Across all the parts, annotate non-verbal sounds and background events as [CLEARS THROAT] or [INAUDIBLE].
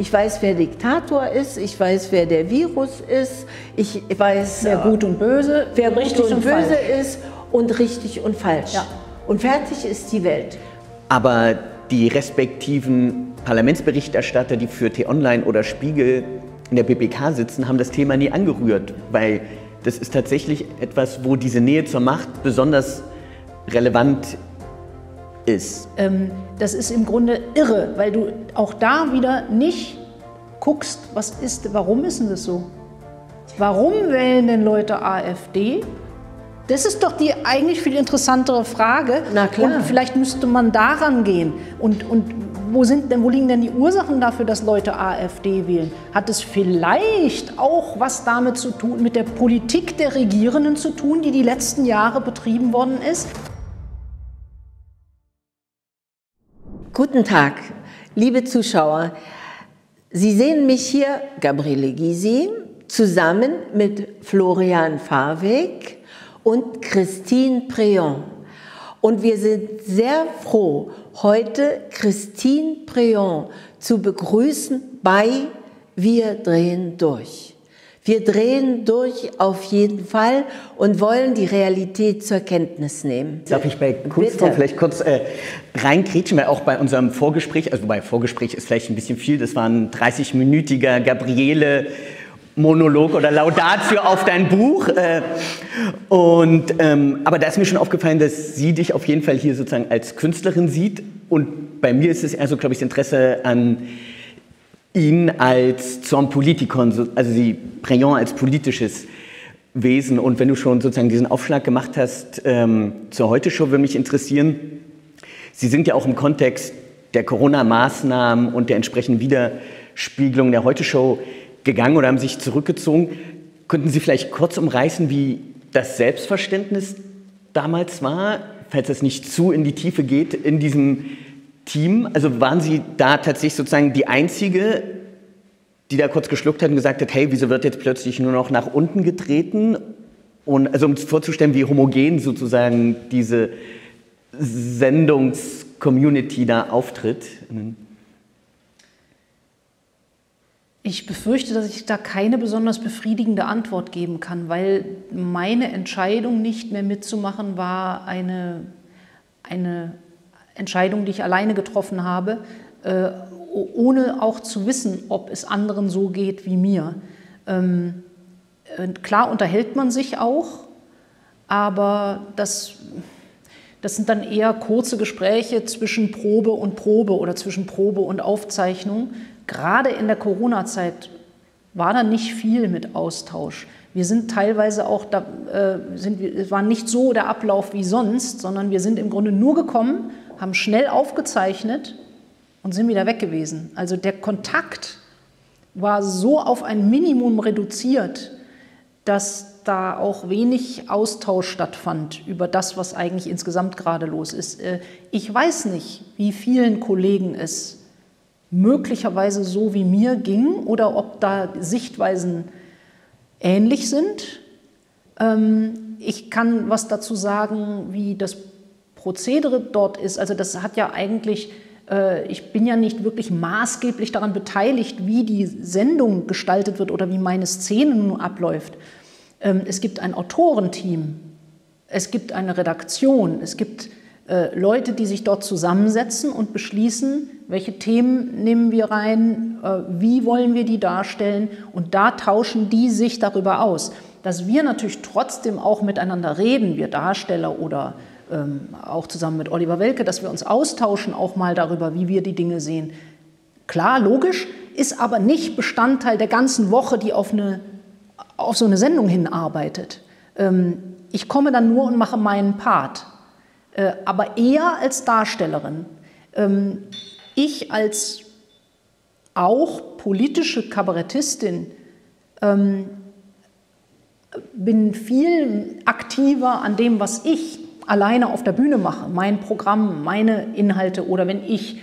Ich weiß, wer Diktator ist. Ich weiß, wer der Virus ist. Ich weiß, wer gut und böse, wer richtig und, und böse falsch. ist und richtig und falsch. Ja. Und fertig ist die Welt. Aber die respektiven Parlamentsberichterstatter, die für T-Online oder Spiegel in der BBK sitzen, haben das Thema nie angerührt, weil das ist tatsächlich etwas, wo diese Nähe zur Macht besonders relevant ist. Ähm, das ist im Grunde irre, weil du auch da wieder nicht guckst, was ist, warum ist denn das so? Warum wählen denn Leute AfD? Das ist doch die eigentlich viel interessantere Frage. Na klar. Und vielleicht müsste man daran gehen. Und, und wo, sind denn, wo liegen denn die Ursachen dafür, dass Leute AfD wählen? Hat es vielleicht auch was damit zu tun, mit der Politik der Regierenden zu tun, die die letzten Jahre betrieben worden ist? Guten Tag, liebe Zuschauer. Sie sehen mich hier, Gabriele Gysi, zusammen mit Florian Fahrweg und Christine Préon. Und wir sind sehr froh, heute Christine Préon zu begrüßen bei Wir drehen durch. Wir drehen durch auf jeden Fall und wollen die Realität zur Kenntnis nehmen. Darf ich bei Kunstform vielleicht kurz äh, reinkrietschen, weil auch bei unserem Vorgespräch, also bei Vorgespräch ist vielleicht ein bisschen viel, das war ein 30-minütiger Gabriele Monolog oder Laudatio auf dein Buch. Äh, und, ähm, aber da ist mir schon aufgefallen, dass sie dich auf jeden Fall hier sozusagen als Künstlerin sieht. Und bei mir ist es eher so, glaube ich, das Interesse an ihn als zum Politikon, also sie Préant als politisches Wesen. Und wenn du schon sozusagen diesen Aufschlag gemacht hast ähm, zur Heute-Show, würde mich interessieren, Sie sind ja auch im Kontext der Corona-Maßnahmen und der entsprechenden Widerspiegelung der Heute-Show gegangen oder haben sich zurückgezogen. Könnten Sie vielleicht kurz umreißen, wie das Selbstverständnis damals war, falls es nicht zu in die Tiefe geht, in diesem Team? Also waren Sie da tatsächlich sozusagen die Einzige, die da kurz geschluckt hat und gesagt hat, hey, wieso wird jetzt plötzlich nur noch nach unten getreten? Und also um vorzustellen, wie homogen sozusagen diese Sendungscommunity da auftritt. Ich befürchte, dass ich da keine besonders befriedigende Antwort geben kann, weil meine Entscheidung, nicht mehr mitzumachen, war eine, eine Entscheidung, die ich alleine getroffen habe, äh, ohne auch zu wissen, ob es anderen so geht wie mir. Ähm, äh, klar unterhält man sich auch, aber das, das sind dann eher kurze Gespräche zwischen Probe und Probe oder zwischen Probe und Aufzeichnung gerade in der Corona-Zeit war da nicht viel mit Austausch. Wir sind teilweise auch, da, äh, sind war nicht so der Ablauf wie sonst, sondern wir sind im Grunde nur gekommen, haben schnell aufgezeichnet und sind wieder weg gewesen. Also der Kontakt war so auf ein Minimum reduziert, dass da auch wenig Austausch stattfand über das, was eigentlich insgesamt gerade los ist. Äh, ich weiß nicht, wie vielen Kollegen es möglicherweise so wie mir ging oder ob da Sichtweisen ähnlich sind. Ähm, ich kann was dazu sagen, wie das Prozedere dort ist. Also das hat ja eigentlich, äh, ich bin ja nicht wirklich maßgeblich daran beteiligt, wie die Sendung gestaltet wird oder wie meine Szene nun abläuft. Ähm, es gibt ein Autorenteam, es gibt eine Redaktion, es gibt äh, Leute, die sich dort zusammensetzen und beschließen, welche Themen nehmen wir rein, äh, wie wollen wir die darstellen und da tauschen die sich darüber aus. Dass wir natürlich trotzdem auch miteinander reden, wir Darsteller oder ähm, auch zusammen mit Oliver Welke, dass wir uns austauschen auch mal darüber, wie wir die Dinge sehen. Klar, logisch, ist aber nicht Bestandteil der ganzen Woche, die auf, eine, auf so eine Sendung hinarbeitet. Ähm, ich komme dann nur und mache meinen Part. Äh, aber eher als Darstellerin. Ähm, ich als auch politische Kabarettistin ähm, bin viel aktiver an dem, was ich alleine auf der Bühne mache, mein Programm, meine Inhalte oder wenn ich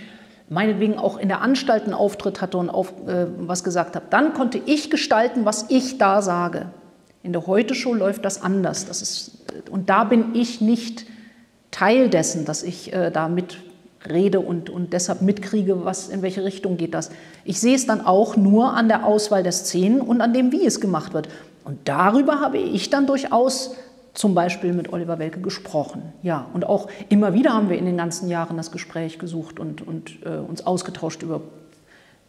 meinetwegen auch in der Anstalt einen Auftritt hatte und auf, äh, was gesagt habe, dann konnte ich gestalten, was ich da sage. In der Heute-Show läuft das anders. Das ist, und da bin ich nicht Teil dessen, dass ich äh, da mit rede und, und deshalb mitkriege, was, in welche Richtung geht das. Ich sehe es dann auch nur an der Auswahl der Szenen und an dem, wie es gemacht wird. Und darüber habe ich dann durchaus zum Beispiel mit Oliver Welke gesprochen. Ja, und auch immer wieder haben wir in den ganzen Jahren das Gespräch gesucht und, und äh, uns ausgetauscht über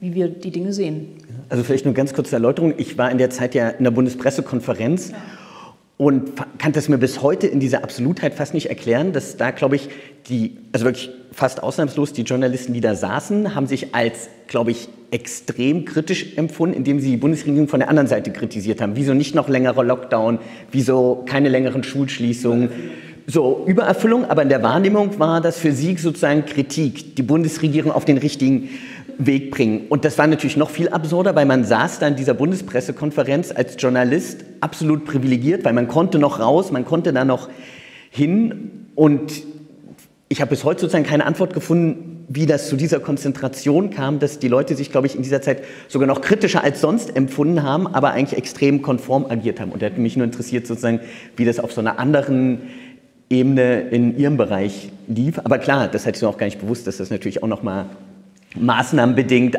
wie wir die Dinge sehen. Also vielleicht nur ganz kurze Erläuterung. Ich war in der Zeit ja in der Bundespressekonferenz ja. Und kann das mir bis heute in dieser Absolutheit fast nicht erklären, dass da, glaube ich, die, also wirklich fast ausnahmslos die Journalisten, die da saßen, haben sich als, glaube ich, extrem kritisch empfunden, indem sie die Bundesregierung von der anderen Seite kritisiert haben. Wieso nicht noch längerer Lockdown? Wieso keine längeren Schulschließungen? So, Übererfüllung, aber in der Wahrnehmung war das für sie sozusagen Kritik, die Bundesregierung auf den richtigen Weg bringen. Und das war natürlich noch viel absurder, weil man saß da in dieser Bundespressekonferenz als Journalist absolut privilegiert, weil man konnte noch raus, man konnte da noch hin und ich habe bis heute sozusagen keine Antwort gefunden, wie das zu dieser Konzentration kam, dass die Leute sich, glaube ich, in dieser Zeit sogar noch kritischer als sonst empfunden haben, aber eigentlich extrem konform agiert haben. Und da hätte mich nur interessiert, sozusagen, wie das auf so einer anderen Ebene in Ihrem Bereich lief. Aber klar, das hatte ich mir auch gar nicht bewusst, dass das natürlich auch noch mal maßnahmenbedingt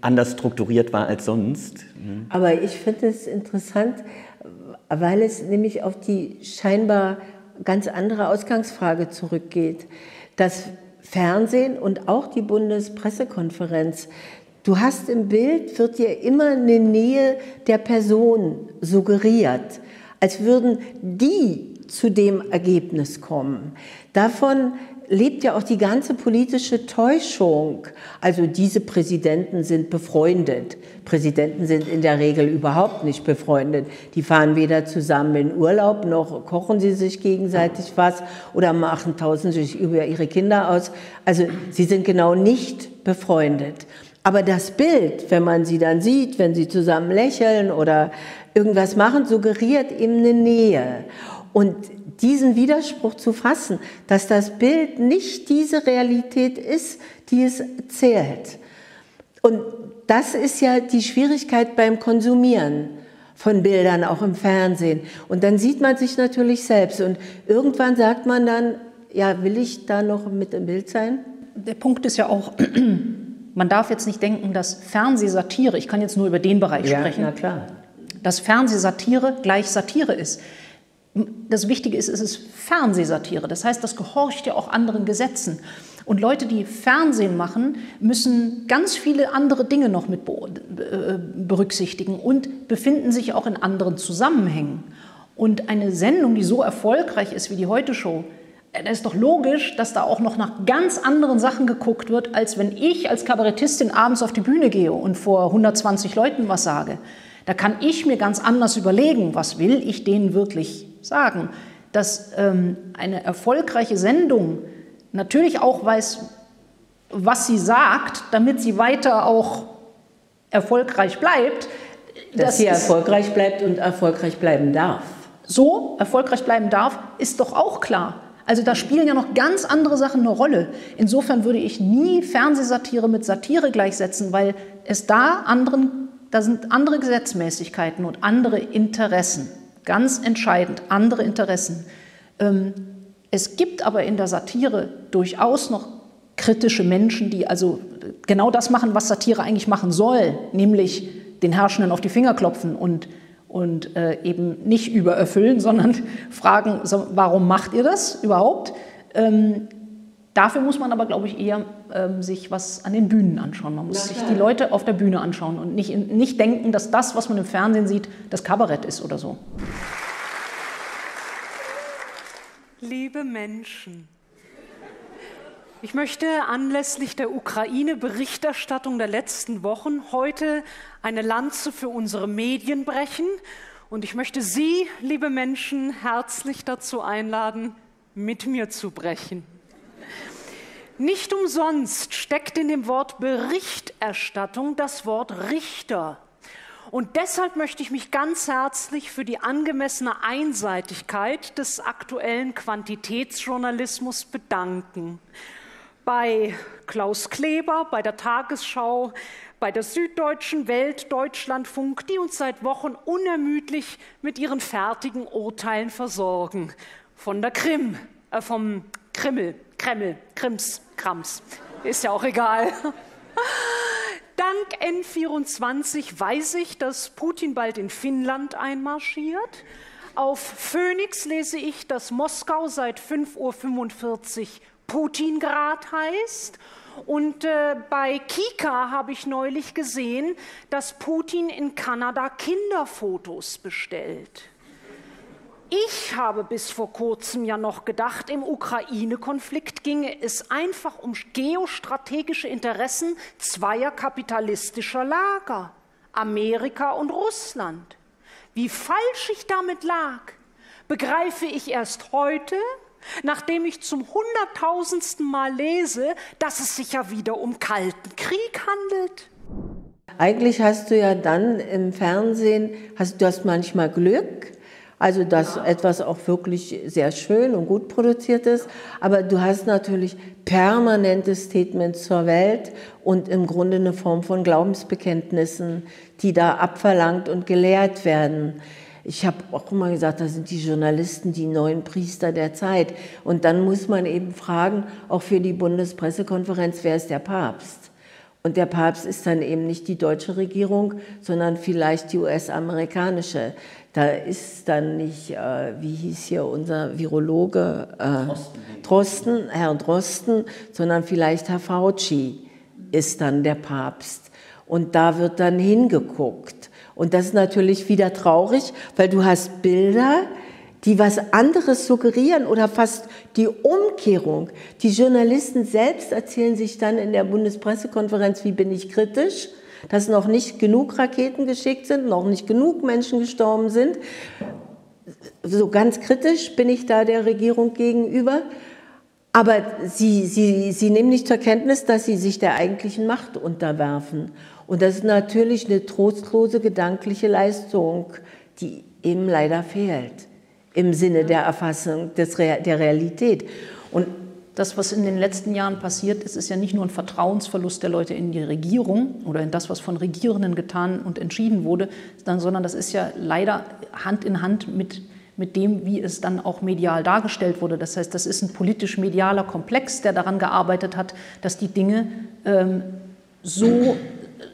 anders strukturiert war als sonst. Aber ich finde es interessant, weil es nämlich auf die scheinbar ganz andere Ausgangsfrage zurückgeht. Das Fernsehen und auch die Bundespressekonferenz, du hast im Bild, wird dir immer eine Nähe der Person suggeriert, als würden die zu dem Ergebnis kommen. Davon lebt ja auch die ganze politische Täuschung. Also diese Präsidenten sind befreundet. Präsidenten sind in der Regel überhaupt nicht befreundet. Die fahren weder zusammen in Urlaub, noch kochen sie sich gegenseitig was oder machen, tauschen sich über ihre Kinder aus. Also sie sind genau nicht befreundet. Aber das Bild, wenn man sie dann sieht, wenn sie zusammen lächeln oder irgendwas machen, suggeriert eben eine Nähe. Und diesen Widerspruch zu fassen, dass das Bild nicht diese Realität ist, die es zählt. Und das ist ja die Schwierigkeit beim Konsumieren von Bildern, auch im Fernsehen. Und dann sieht man sich natürlich selbst. Und irgendwann sagt man dann, ja, will ich da noch mit im Bild sein? Der Punkt ist ja auch, [CLEARS THROAT] man darf jetzt nicht denken, dass Fernsehsatire, ich kann jetzt nur über den Bereich ja, sprechen, na klar. dass Fernsehsatire gleich Satire ist das Wichtige ist, es ist Fernsehsatire. Das heißt, das gehorcht ja auch anderen Gesetzen. Und Leute, die Fernsehen machen, müssen ganz viele andere Dinge noch mit äh, berücksichtigen und befinden sich auch in anderen Zusammenhängen. Und eine Sendung, die so erfolgreich ist wie die Heute-Show, äh, da ist doch logisch, dass da auch noch nach ganz anderen Sachen geguckt wird, als wenn ich als Kabarettistin abends auf die Bühne gehe und vor 120 Leuten was sage. Da kann ich mir ganz anders überlegen, was will ich denen wirklich sagen, dass ähm, eine erfolgreiche Sendung natürlich auch weiß, was sie sagt, damit sie weiter auch erfolgreich bleibt. Dass das sie erfolgreich bleibt und erfolgreich bleiben darf. So erfolgreich bleiben darf, ist doch auch klar. Also da spielen ja noch ganz andere Sachen eine Rolle. Insofern würde ich nie Fernsehsatire mit Satire gleichsetzen, weil es da anderen, da sind andere Gesetzmäßigkeiten und andere Interessen. Ganz entscheidend, andere Interessen. Ähm, es gibt aber in der Satire durchaus noch kritische Menschen, die also genau das machen, was Satire eigentlich machen soll, nämlich den Herrschenden auf die Finger klopfen und, und äh, eben nicht übererfüllen, [LAUGHS] sondern fragen, warum macht ihr das überhaupt? Ähm, Dafür muss man aber, glaube ich, eher ähm, sich was an den Bühnen anschauen. Man muss sich die Leute auf der Bühne anschauen und nicht, nicht denken, dass das, was man im Fernsehen sieht, das Kabarett ist oder so. Liebe Menschen, ich möchte anlässlich der Ukraine-Berichterstattung der letzten Wochen heute eine Lanze für unsere Medien brechen und ich möchte Sie, liebe Menschen, herzlich dazu einladen, mit mir zu brechen. Nicht umsonst steckt in dem Wort Berichterstattung das Wort Richter. Und deshalb möchte ich mich ganz herzlich für die angemessene Einseitigkeit des aktuellen Quantitätsjournalismus bedanken. Bei Klaus Kleber, bei der Tagesschau, bei der Süddeutschen Welt, Deutschlandfunk, die uns seit Wochen unermüdlich mit ihren fertigen Urteilen versorgen. Von der Krim, äh, vom Krimmel, Kreml, Krims, Krams. Ist ja auch egal. [LAUGHS] Dank N24 weiß ich, dass Putin bald in Finnland einmarschiert. Auf Phoenix lese ich, dass Moskau seit 5.45 Uhr Putingrad heißt. Und äh, bei Kika habe ich neulich gesehen, dass Putin in Kanada Kinderfotos bestellt. Ich habe bis vor kurzem ja noch gedacht, im Ukraine-Konflikt ginge es einfach um geostrategische Interessen zweier kapitalistischer Lager, Amerika und Russland. Wie falsch ich damit lag, begreife ich erst heute, nachdem ich zum hunderttausendsten Mal lese, dass es sich ja wieder um Kalten Krieg handelt. Eigentlich hast du ja dann im Fernsehen, hast, du hast manchmal Glück, also dass ja. etwas auch wirklich sehr schön und gut produziert ist. Aber du hast natürlich permanente Statements zur Welt und im Grunde eine Form von Glaubensbekenntnissen, die da abverlangt und gelehrt werden. Ich habe auch immer gesagt, das sind die Journalisten, die neuen Priester der Zeit. Und dann muss man eben fragen, auch für die Bundespressekonferenz, wer ist der Papst? Und der Papst ist dann eben nicht die deutsche Regierung, sondern vielleicht die US-amerikanische. Da ist dann nicht, äh, wie hieß hier unser Virologe, äh, Drosten. Drosten, Herr Drosten, sondern vielleicht Herr Fauci ist dann der Papst. Und da wird dann hingeguckt. Und das ist natürlich wieder traurig, weil du hast Bilder, die was anderes suggerieren oder fast die Umkehrung. Die Journalisten selbst erzählen sich dann in der Bundespressekonferenz, wie bin ich kritisch dass noch nicht genug Raketen geschickt sind, noch nicht genug Menschen gestorben sind. So ganz kritisch bin ich da der Regierung gegenüber. Aber sie, sie, sie nehmen nicht zur Kenntnis, dass sie sich der eigentlichen Macht unterwerfen. Und das ist natürlich eine trostlose gedankliche Leistung, die eben leider fehlt im Sinne der Erfassung des, der Realität. Und das, was in den letzten Jahren passiert ist, ist ja nicht nur ein Vertrauensverlust der Leute in die Regierung oder in das, was von Regierenden getan und entschieden wurde, sondern das ist ja leider Hand in Hand mit, mit dem, wie es dann auch medial dargestellt wurde. Das heißt, das ist ein politisch-medialer Komplex, der daran gearbeitet hat, dass die Dinge ähm, so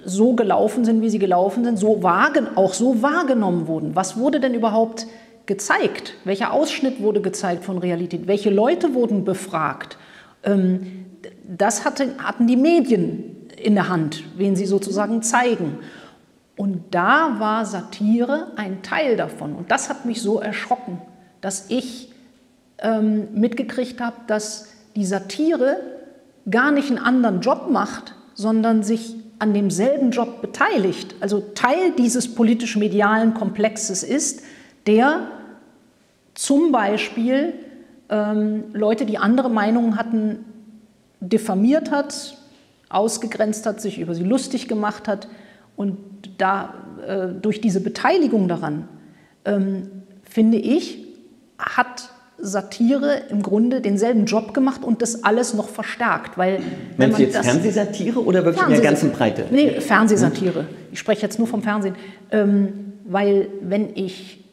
so gelaufen sind, wie sie gelaufen sind, so wagen, auch so wahrgenommen wurden. Was wurde denn überhaupt gezeigt? Welcher Ausschnitt wurde gezeigt von Realität? Welche Leute wurden befragt? Ähm, das hatte, hatten die Medien in der Hand, wen sie sozusagen zeigen. Und da war Satire ein Teil davon. Und das hat mich so erschrocken, dass ich ähm, mitgekriegt habe, dass die Satire gar nicht einen anderen Job macht, sondern sich an demselben Job beteiligt, also Teil dieses politisch-medialen Komplexes ist, der zum Beispiel ähm, Leute, die andere Meinungen hatten, diffamiert hat, ausgegrenzt hat, sich über sie lustig gemacht hat. Und da, äh, durch diese Beteiligung daran, ähm, finde ich, hat Satire im Grunde denselben Job gemacht und das alles noch verstärkt. Weil, wenn man jetzt Fernsehsatire oder wirklich Fernsehs in der ganzen Breite? Nee, Fernsehsatire. Ich spreche jetzt nur vom Fernsehen. Ähm, weil wenn ich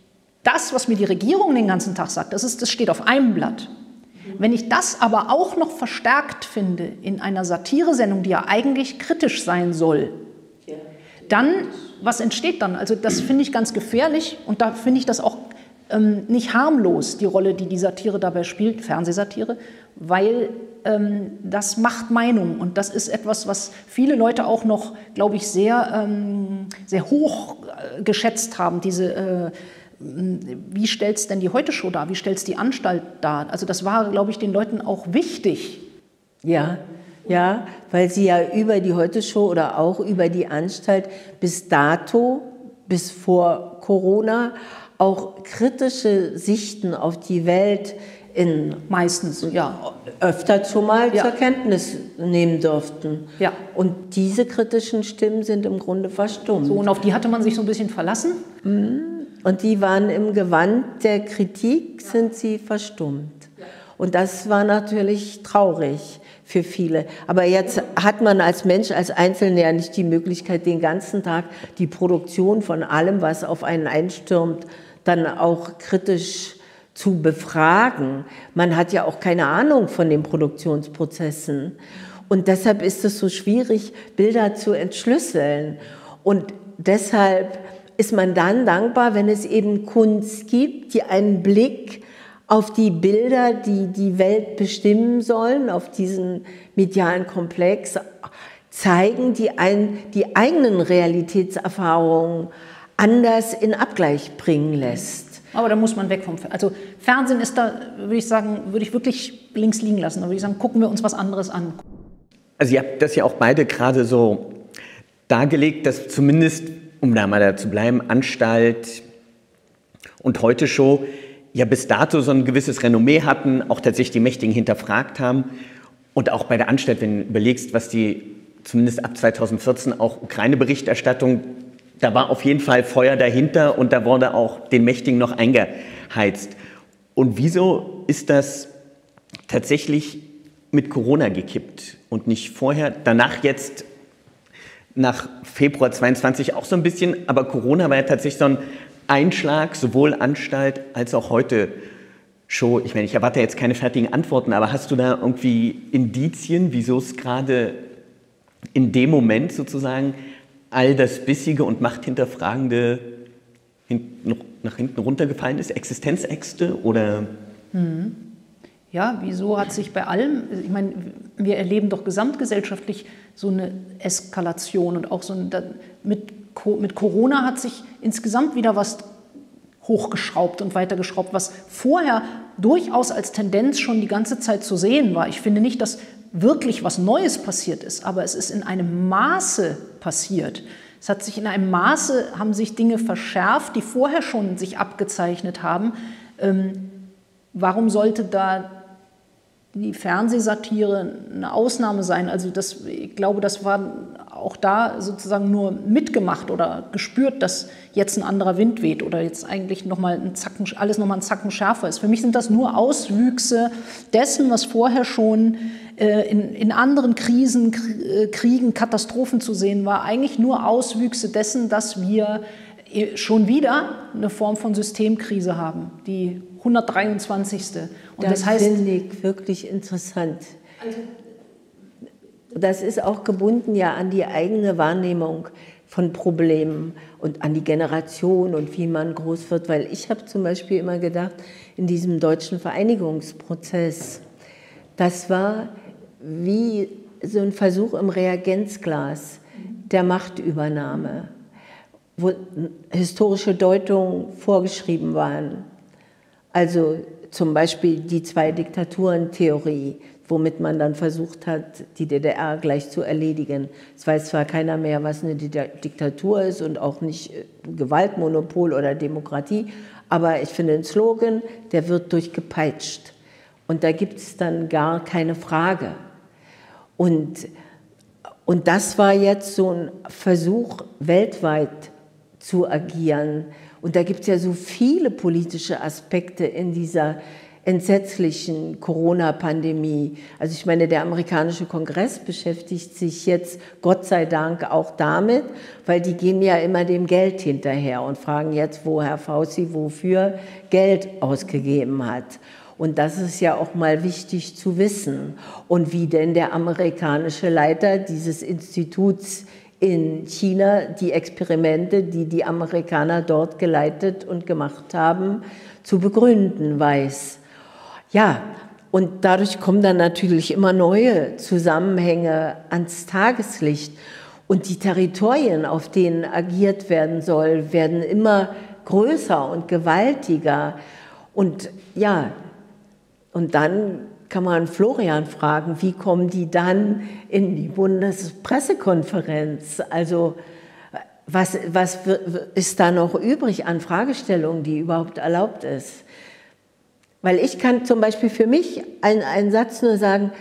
das, was mir die Regierung den ganzen Tag sagt, das, ist, das steht auf einem Blatt. Wenn ich das aber auch noch verstärkt finde in einer Satiresendung, die ja eigentlich kritisch sein soll, dann, was entsteht dann? Also das finde ich ganz gefährlich und da finde ich das auch ähm, nicht harmlos, die Rolle, die die Satire dabei spielt, Fernsehsatire, weil ähm, das macht Meinung und das ist etwas, was viele Leute auch noch, glaube ich, sehr, ähm, sehr hoch äh, geschätzt haben, diese äh, wie stellt es denn die Heute-Show dar? Wie stellt es die Anstalt dar? Also das war, glaube ich, den Leuten auch wichtig. Ja, ja, weil sie ja über die Heute-Show oder auch über die Anstalt bis dato, bis vor Corona, auch kritische Sichten auf die Welt in meistens ja öfter zumal ja. zur Kenntnis nehmen durften. Ja. Und diese kritischen Stimmen sind im Grunde verstummt. So und auf die hatte man sich so ein bisschen verlassen. Mhm. Und die waren im Gewand der Kritik, sind sie verstummt. Und das war natürlich traurig für viele. Aber jetzt hat man als Mensch, als Einzelner ja nicht die Möglichkeit, den ganzen Tag die Produktion von allem, was auf einen einstürmt, dann auch kritisch zu befragen. Man hat ja auch keine Ahnung von den Produktionsprozessen. Und deshalb ist es so schwierig, Bilder zu entschlüsseln. Und deshalb ist man dann dankbar, wenn es eben Kunst gibt, die einen Blick auf die Bilder, die die Welt bestimmen sollen, auf diesen medialen Komplex, zeigen, die, ein, die eigenen Realitätserfahrungen anders in Abgleich bringen lässt. Aber da muss man weg vom Fernsehen. Also Fernsehen ist da, würde ich sagen, würde ich wirklich links liegen lassen. Da würde ich sagen, gucken wir uns was anderes an. Also ihr habt das ja auch beide gerade so dargelegt, dass zumindest, um da mal da zu bleiben, Anstalt und heute Show ja bis dato so ein gewisses Renommee hatten, auch tatsächlich die Mächtigen hinterfragt haben. Und auch bei der Anstalt, wenn du überlegst, was die zumindest ab 2014 auch Ukraine-Berichterstattung da war auf jeden Fall Feuer dahinter und da wurde auch den Mächtigen noch eingeheizt. Und wieso ist das tatsächlich mit Corona gekippt und nicht vorher, danach jetzt nach Februar 22 auch so ein bisschen, aber Corona war ja tatsächlich so ein Einschlag, sowohl Anstalt als auch heute Show. Ich meine, ich erwarte jetzt keine fertigen Antworten, aber hast du da irgendwie Indizien, wieso es gerade in dem Moment sozusagen all das Bissige und Machthinterfragende nach hinten runtergefallen ist? Existenzäxte oder? Mhm. Ja, wieso hat sich bei allem, ich meine, wir erleben doch gesamtgesellschaftlich so eine Eskalation und auch so ein, mit, mit Corona hat sich insgesamt wieder was hochgeschraubt und weitergeschraubt, was vorher durchaus als Tendenz schon die ganze Zeit zu sehen war. Ich finde nicht, dass wirklich was Neues passiert ist, aber es ist in einem Maße passiert. Es hat sich in einem Maße, haben sich Dinge verschärft, die vorher schon sich abgezeichnet haben. Ähm, warum sollte da die Fernsehsatire eine Ausnahme sein? Also das, ich glaube, das war auch da sozusagen nur mitgemacht oder gespürt, dass jetzt ein anderer Wind weht oder jetzt eigentlich noch mal ein Zacken, alles nochmal ein Zacken schärfer ist. Für mich sind das nur Auswüchse dessen, was vorher schon äh, in, in anderen Krisen, äh, Kriegen, Katastrophen zu sehen war, eigentlich nur Auswüchse dessen, dass wir äh, schon wieder eine Form von Systemkrise haben, die 123. Und das, das heißt, finde ich wirklich interessant. Das ist auch gebunden ja an die eigene Wahrnehmung von Problemen und an die Generation und wie man groß wird. Weil ich habe zum Beispiel immer gedacht, in diesem deutschen Vereinigungsprozess, das war wie so ein Versuch im Reagenzglas der Machtübernahme, wo historische Deutungen vorgeschrieben waren. Also zum Beispiel die Zwei-Diktaturen-Theorie, womit man dann versucht hat, die DDR gleich zu erledigen. Es weiß zwar keiner mehr, was eine Diktatur ist und auch nicht äh, Gewaltmonopol oder Demokratie, aber ich finde den Slogan, der wird durchgepeitscht. Und da gibt es dann gar keine Frage. Und, und das war jetzt so ein Versuch, weltweit zu agieren. Und da gibt es ja so viele politische Aspekte in dieser entsetzlichen Corona-Pandemie. Also ich meine, der amerikanische Kongress beschäftigt sich jetzt Gott sei Dank auch damit, weil die gehen ja immer dem Geld hinterher und fragen jetzt, wo Herr Fauci wofür Geld ausgegeben hat. Und das ist ja auch mal wichtig zu wissen. Und wie denn der amerikanische Leiter dieses Instituts in China die Experimente, die die Amerikaner dort geleitet und gemacht haben, zu begründen weiß. Ja, und dadurch kommen dann natürlich immer neue Zusammenhänge ans Tageslicht. Und die Territorien, auf denen agiert werden soll, werden immer größer und gewaltiger. Und ja, und dann kann man Florian fragen, wie kommen die dann in die Bundespressekonferenz? Also was, was ist da noch übrig an Fragestellungen, die überhaupt erlaubt ist? Weil ich kann zum Beispiel für mich einen, einen Satz nur sagen,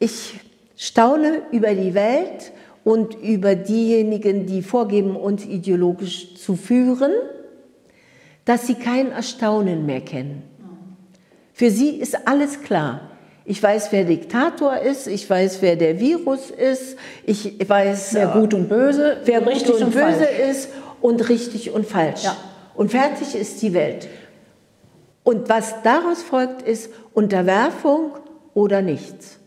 ich staune über die Welt und über diejenigen, die vorgeben, uns ideologisch zu führen, dass sie kein Erstaunen mehr kennen. Für sie ist alles klar. Ich weiß, wer Diktator ist, ich weiß, wer der Virus ist, ich weiß, wer gut und böse, wer gut und, und böse ist und richtig und falsch. Ja. Und fertig ist die Welt. Und was daraus folgt, ist Unterwerfung oder nichts.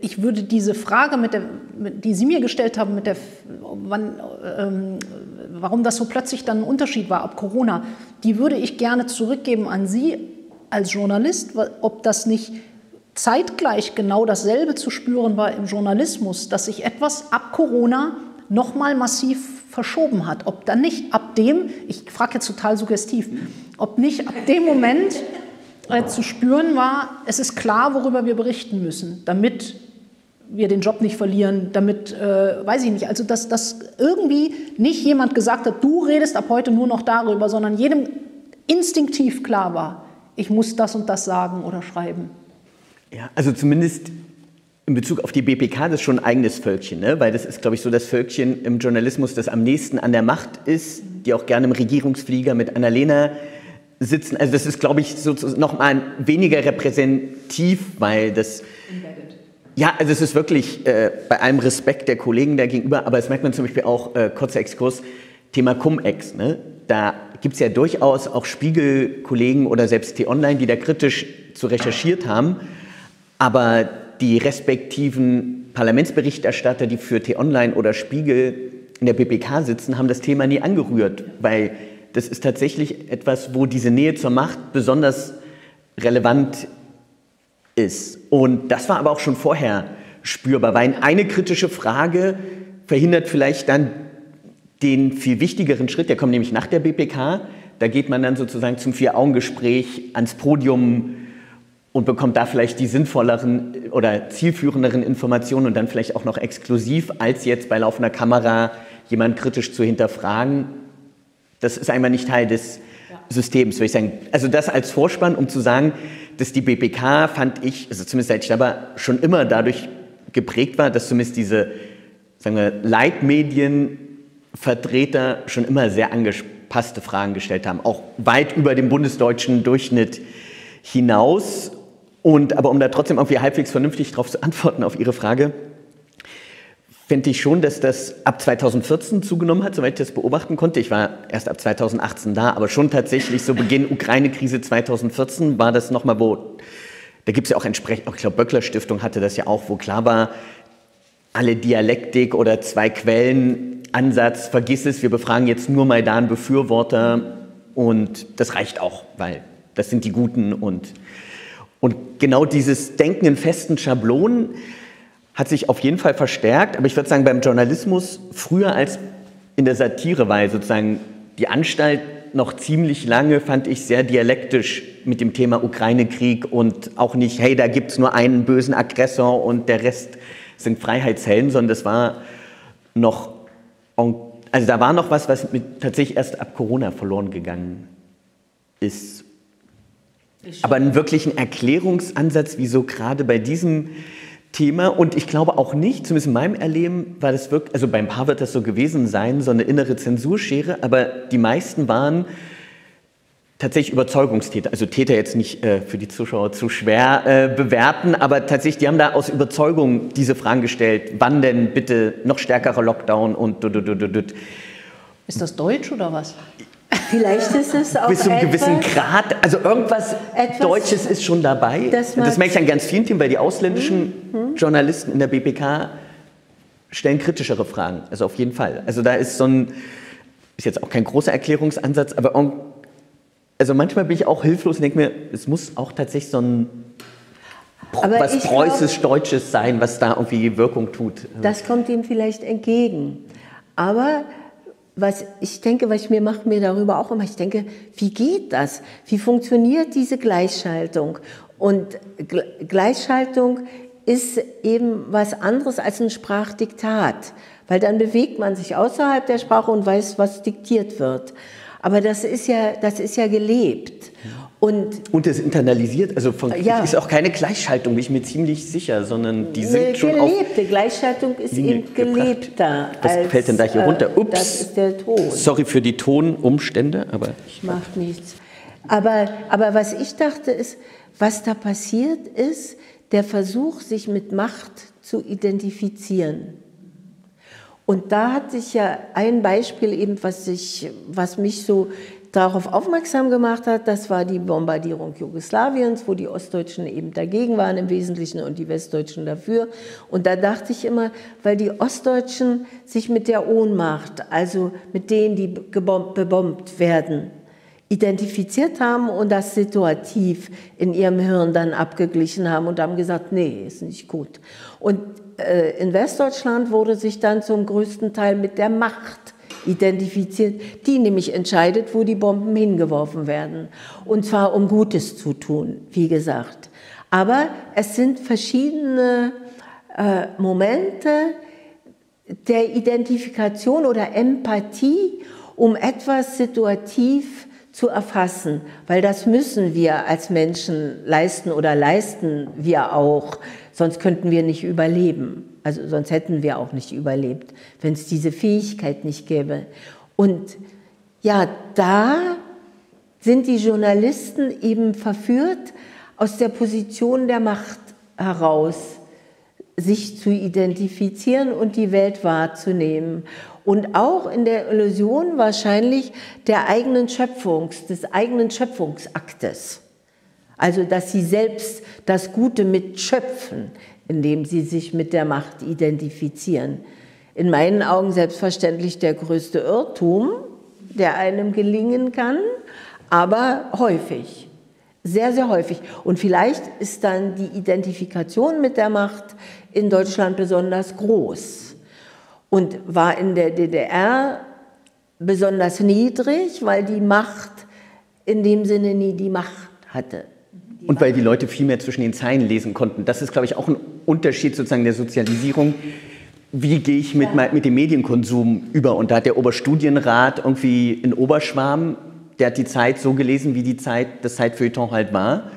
Ich würde diese Frage, mit der, die Sie mir gestellt haben, mit der, wann, ähm, warum das so plötzlich dann ein Unterschied war ab Corona, die würde ich gerne zurückgeben an Sie als Journalist, ob das nicht zeitgleich genau dasselbe zu spüren war im Journalismus, dass sich etwas ab Corona nochmal massiv verschoben hat. Ob dann nicht ab dem, ich frage jetzt total suggestiv, ob nicht ab dem Moment äh, zu spüren war, es ist klar, worüber wir berichten müssen, damit wir den Job nicht verlieren, damit, äh, weiß ich nicht, also dass, dass irgendwie nicht jemand gesagt hat, du redest ab heute nur noch darüber, sondern jedem instinktiv klar war, ich muss das und das sagen oder schreiben. Ja, also zumindest in Bezug auf die BPK, das ist schon ein eigenes Völkchen, ne? weil das ist, glaube ich, so das Völkchen im Journalismus, das am nächsten an der Macht ist, die auch gerne im Regierungsflieger mit Annalena sitzen. Also das ist, glaube ich, so, noch mal weniger repräsentativ, weil das... Ja, also es ist wirklich äh, bei allem Respekt der Kollegen da gegenüber, aber das merkt man zum Beispiel auch, äh, kurzer Exkurs, Thema Cum-Ex. Ne? Da gibt es ja durchaus auch Spiegel-Kollegen oder selbst T-Online, die da kritisch zu recherchiert haben, aber die respektiven Parlamentsberichterstatter, die für T-Online oder Spiegel in der BBK sitzen, haben das Thema nie angerührt, weil das ist tatsächlich etwas, wo diese Nähe zur Macht besonders relevant ist. Und das war aber auch schon vorher spürbar, weil eine kritische Frage verhindert vielleicht dann den viel wichtigeren Schritt, der kommt nämlich nach der BPK. Da geht man dann sozusagen zum Vier-Augen-Gespräch ans Podium und bekommt da vielleicht die sinnvolleren oder zielführenderen Informationen und dann vielleicht auch noch exklusiv, als jetzt bei laufender Kamera jemand kritisch zu hinterfragen. Das ist einmal nicht Teil des Systems, würde ich sagen. Also das als Vorspann, um zu sagen, dass die BPK, fand ich, also zumindest seit ich da war, schon immer dadurch geprägt war, dass zumindest diese sagen wir, Leitmedienvertreter schon immer sehr angepasste Fragen gestellt haben, auch weit über dem bundesdeutschen Durchschnitt hinaus. Und aber um da trotzdem irgendwie halbwegs vernünftig darauf zu antworten auf Ihre Frage, fände ich schon, dass das ab 2014 zugenommen hat, soweit ich das beobachten konnte. Ich war erst ab 2018 da, aber schon tatsächlich so Beginn Ukraine-Krise 2014 war das nochmal, wo, da gibt es ja auch entsprechend, ich glaube, Böckler Stiftung hatte das ja auch, wo klar war, alle Dialektik oder zwei Quellen Ansatz, vergiss es, wir befragen jetzt nur Maidan-Befürworter und das reicht auch, weil das sind die Guten und und genau dieses Denken in festen Schablonen hat sich auf jeden Fall verstärkt, aber ich würde sagen, beim Journalismus früher als in der Satire, weil sozusagen die Anstalt noch ziemlich lange, fand ich, sehr dialektisch mit dem Thema Ukraine-Krieg und auch nicht, hey, da gibt es nur einen bösen Aggressor und der Rest sind Freiheitshelden, sondern das war noch, also da war noch was, was mit, tatsächlich erst ab Corona verloren gegangen ist. Aber einen wirklichen Erklärungsansatz, wieso gerade bei diesem Thema und ich glaube auch nicht, zumindest in meinem Erleben war das wirklich, also beim Paar wird das so gewesen sein, so eine innere Zensurschere, aber die meisten waren tatsächlich Überzeugungstäter, also Täter jetzt nicht äh, für die Zuschauer zu schwer äh, bewerten, aber tatsächlich, die haben da aus Überzeugung diese Fragen gestellt, wann denn bitte noch stärkerer Lockdown und du, du, du, du. Ist das Deutsch oder was? Vielleicht ist es auch bis zu einem gewissen Grad, also irgendwas Deutsches ist schon dabei. Das, das merke ich an ganz vielen Themen, weil die ausländischen hm, Journalisten in der BPK stellen kritischere Fragen. Also auf jeden Fall. Also da ist so ein, ist jetzt auch kein großer Erklärungsansatz, aber also manchmal bin ich auch hilflos und denke mir, es muss auch tatsächlich so ein aber was preußisch-deutsches sein, was da irgendwie Wirkung tut. Das kommt ihm vielleicht entgegen. Aber was ich denke, was ich mir mache mir darüber auch immer, ich denke, wie geht das? Wie funktioniert diese Gleichschaltung? Und Gleichschaltung ist eben was anderes als ein Sprachdiktat, weil dann bewegt man sich außerhalb der Sprache und weiß, was diktiert wird. Aber das ist ja, das ist ja gelebt. Und, und es internalisiert, also von, ja. ist auch keine Gleichschaltung, bin ich mir ziemlich sicher, sondern die sind schon gelebte Gleichschaltung ist Linie eben gelebter. Was als, fällt denn da hier runter? Ups, das ist der Ton. Sorry für die Tonumstände, aber... Macht nichts. Aber, aber was ich dachte ist, was da passiert ist, der Versuch, sich mit Macht zu identifizieren. Und da hatte ich ja ein Beispiel eben, was, ich, was mich so darauf aufmerksam gemacht hat, das war die Bombardierung Jugoslawiens, wo die Ostdeutschen eben dagegen waren im Wesentlichen und die Westdeutschen dafür. Und da dachte ich immer, weil die Ostdeutschen sich mit der Ohnmacht, also mit denen, die bebombt werden, identifiziert haben und das situativ in ihrem Hirn dann abgeglichen haben und haben gesagt, nee, ist nicht gut. Und äh, in Westdeutschland wurde sich dann zum größten Teil mit der Macht identifiziert, die nämlich entscheidet, wo die Bomben hingeworfen werden. Und zwar um Gutes zu tun, wie gesagt. Aber es sind verschiedene äh, Momente der Identifikation oder Empathie, um etwas situativ zu erfassen, weil das müssen wir als Menschen leisten oder leisten wir auch, sonst könnten wir nicht überleben. Also sonst hätten wir auch nicht überlebt, wenn es diese Fähigkeit nicht gäbe. Und ja, da sind die Journalisten eben verführt, aus der Position der Macht heraus sich zu identifizieren und die Welt wahrzunehmen. Und auch in der Illusion wahrscheinlich der eigenen Schöpfungs, des eigenen Schöpfungsaktes. Also, dass sie selbst das Gute mitschöpfen, indem sie sich mit der Macht identifizieren. In meinen Augen selbstverständlich der größte Irrtum, der einem gelingen kann, aber häufig, sehr, sehr häufig. Und vielleicht ist dann die Identifikation mit der Macht in Deutschland besonders groß und war in der DDR besonders niedrig, weil die Macht in dem Sinne nie die Macht hatte. Und weil die Leute viel mehr zwischen den Zeilen lesen konnten. Das ist, glaube ich, auch ein Unterschied sozusagen der Sozialisierung. Wie gehe ich mit, ja. mit dem Medienkonsum über? Und da hat der Oberstudienrat irgendwie in Oberschwarm, der hat die Zeit so gelesen, wie die Zeit, das Zeitfeuilleton halt war.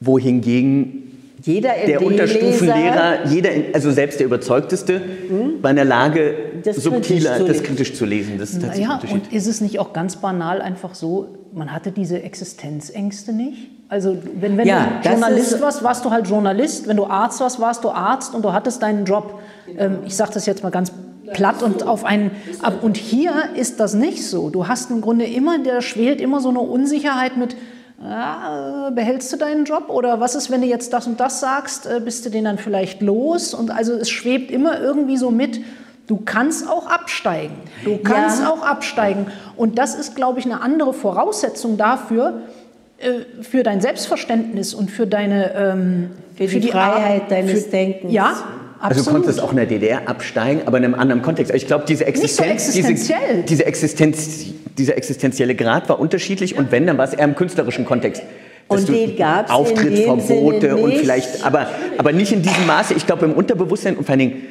Wohingegen jeder der Unterstufenlehrer, jeder, also selbst der Überzeugteste, hm? war in der Lage, das subtiler, kritisch das kritisch zu lesen. Das ist ja, und ist es nicht auch ganz banal einfach so, man hatte diese Existenzängste nicht? Also wenn, wenn ja, du Journalist warst, warst du halt Journalist. Wenn du Arzt warst, warst du Arzt und du hattest deinen Job. Ähm, ich sage das jetzt mal ganz platt und auf einen. Ab, und hier ist das nicht so. Du hast im Grunde immer, der schwelt immer so eine Unsicherheit mit. Ja, behältst du deinen Job oder was ist, wenn du jetzt das und das sagst, äh, bist du den dann vielleicht los? Und also es schwebt immer irgendwie so mit, du kannst auch absteigen. Du kannst ja. auch absteigen. Und das ist, glaube ich, eine andere Voraussetzung dafür, äh, für dein Selbstverständnis und für deine ähm, für, für, die, Freiheit Ar deines für, Denkens. Ja, absolut. Also du konntest auch in der DDR absteigen, aber in einem anderen Kontext. Ich glaube, diese Existenz, so diese, diese Existenz, dieser existenzielle Grad war unterschiedlich und wenn, dann war es eher im künstlerischen Kontext. Und den gab es Auftrittsverbote und vielleicht, aber, aber nicht in diesem Maße. Ich glaube, im Unterbewusstsein und vor allen Dingen,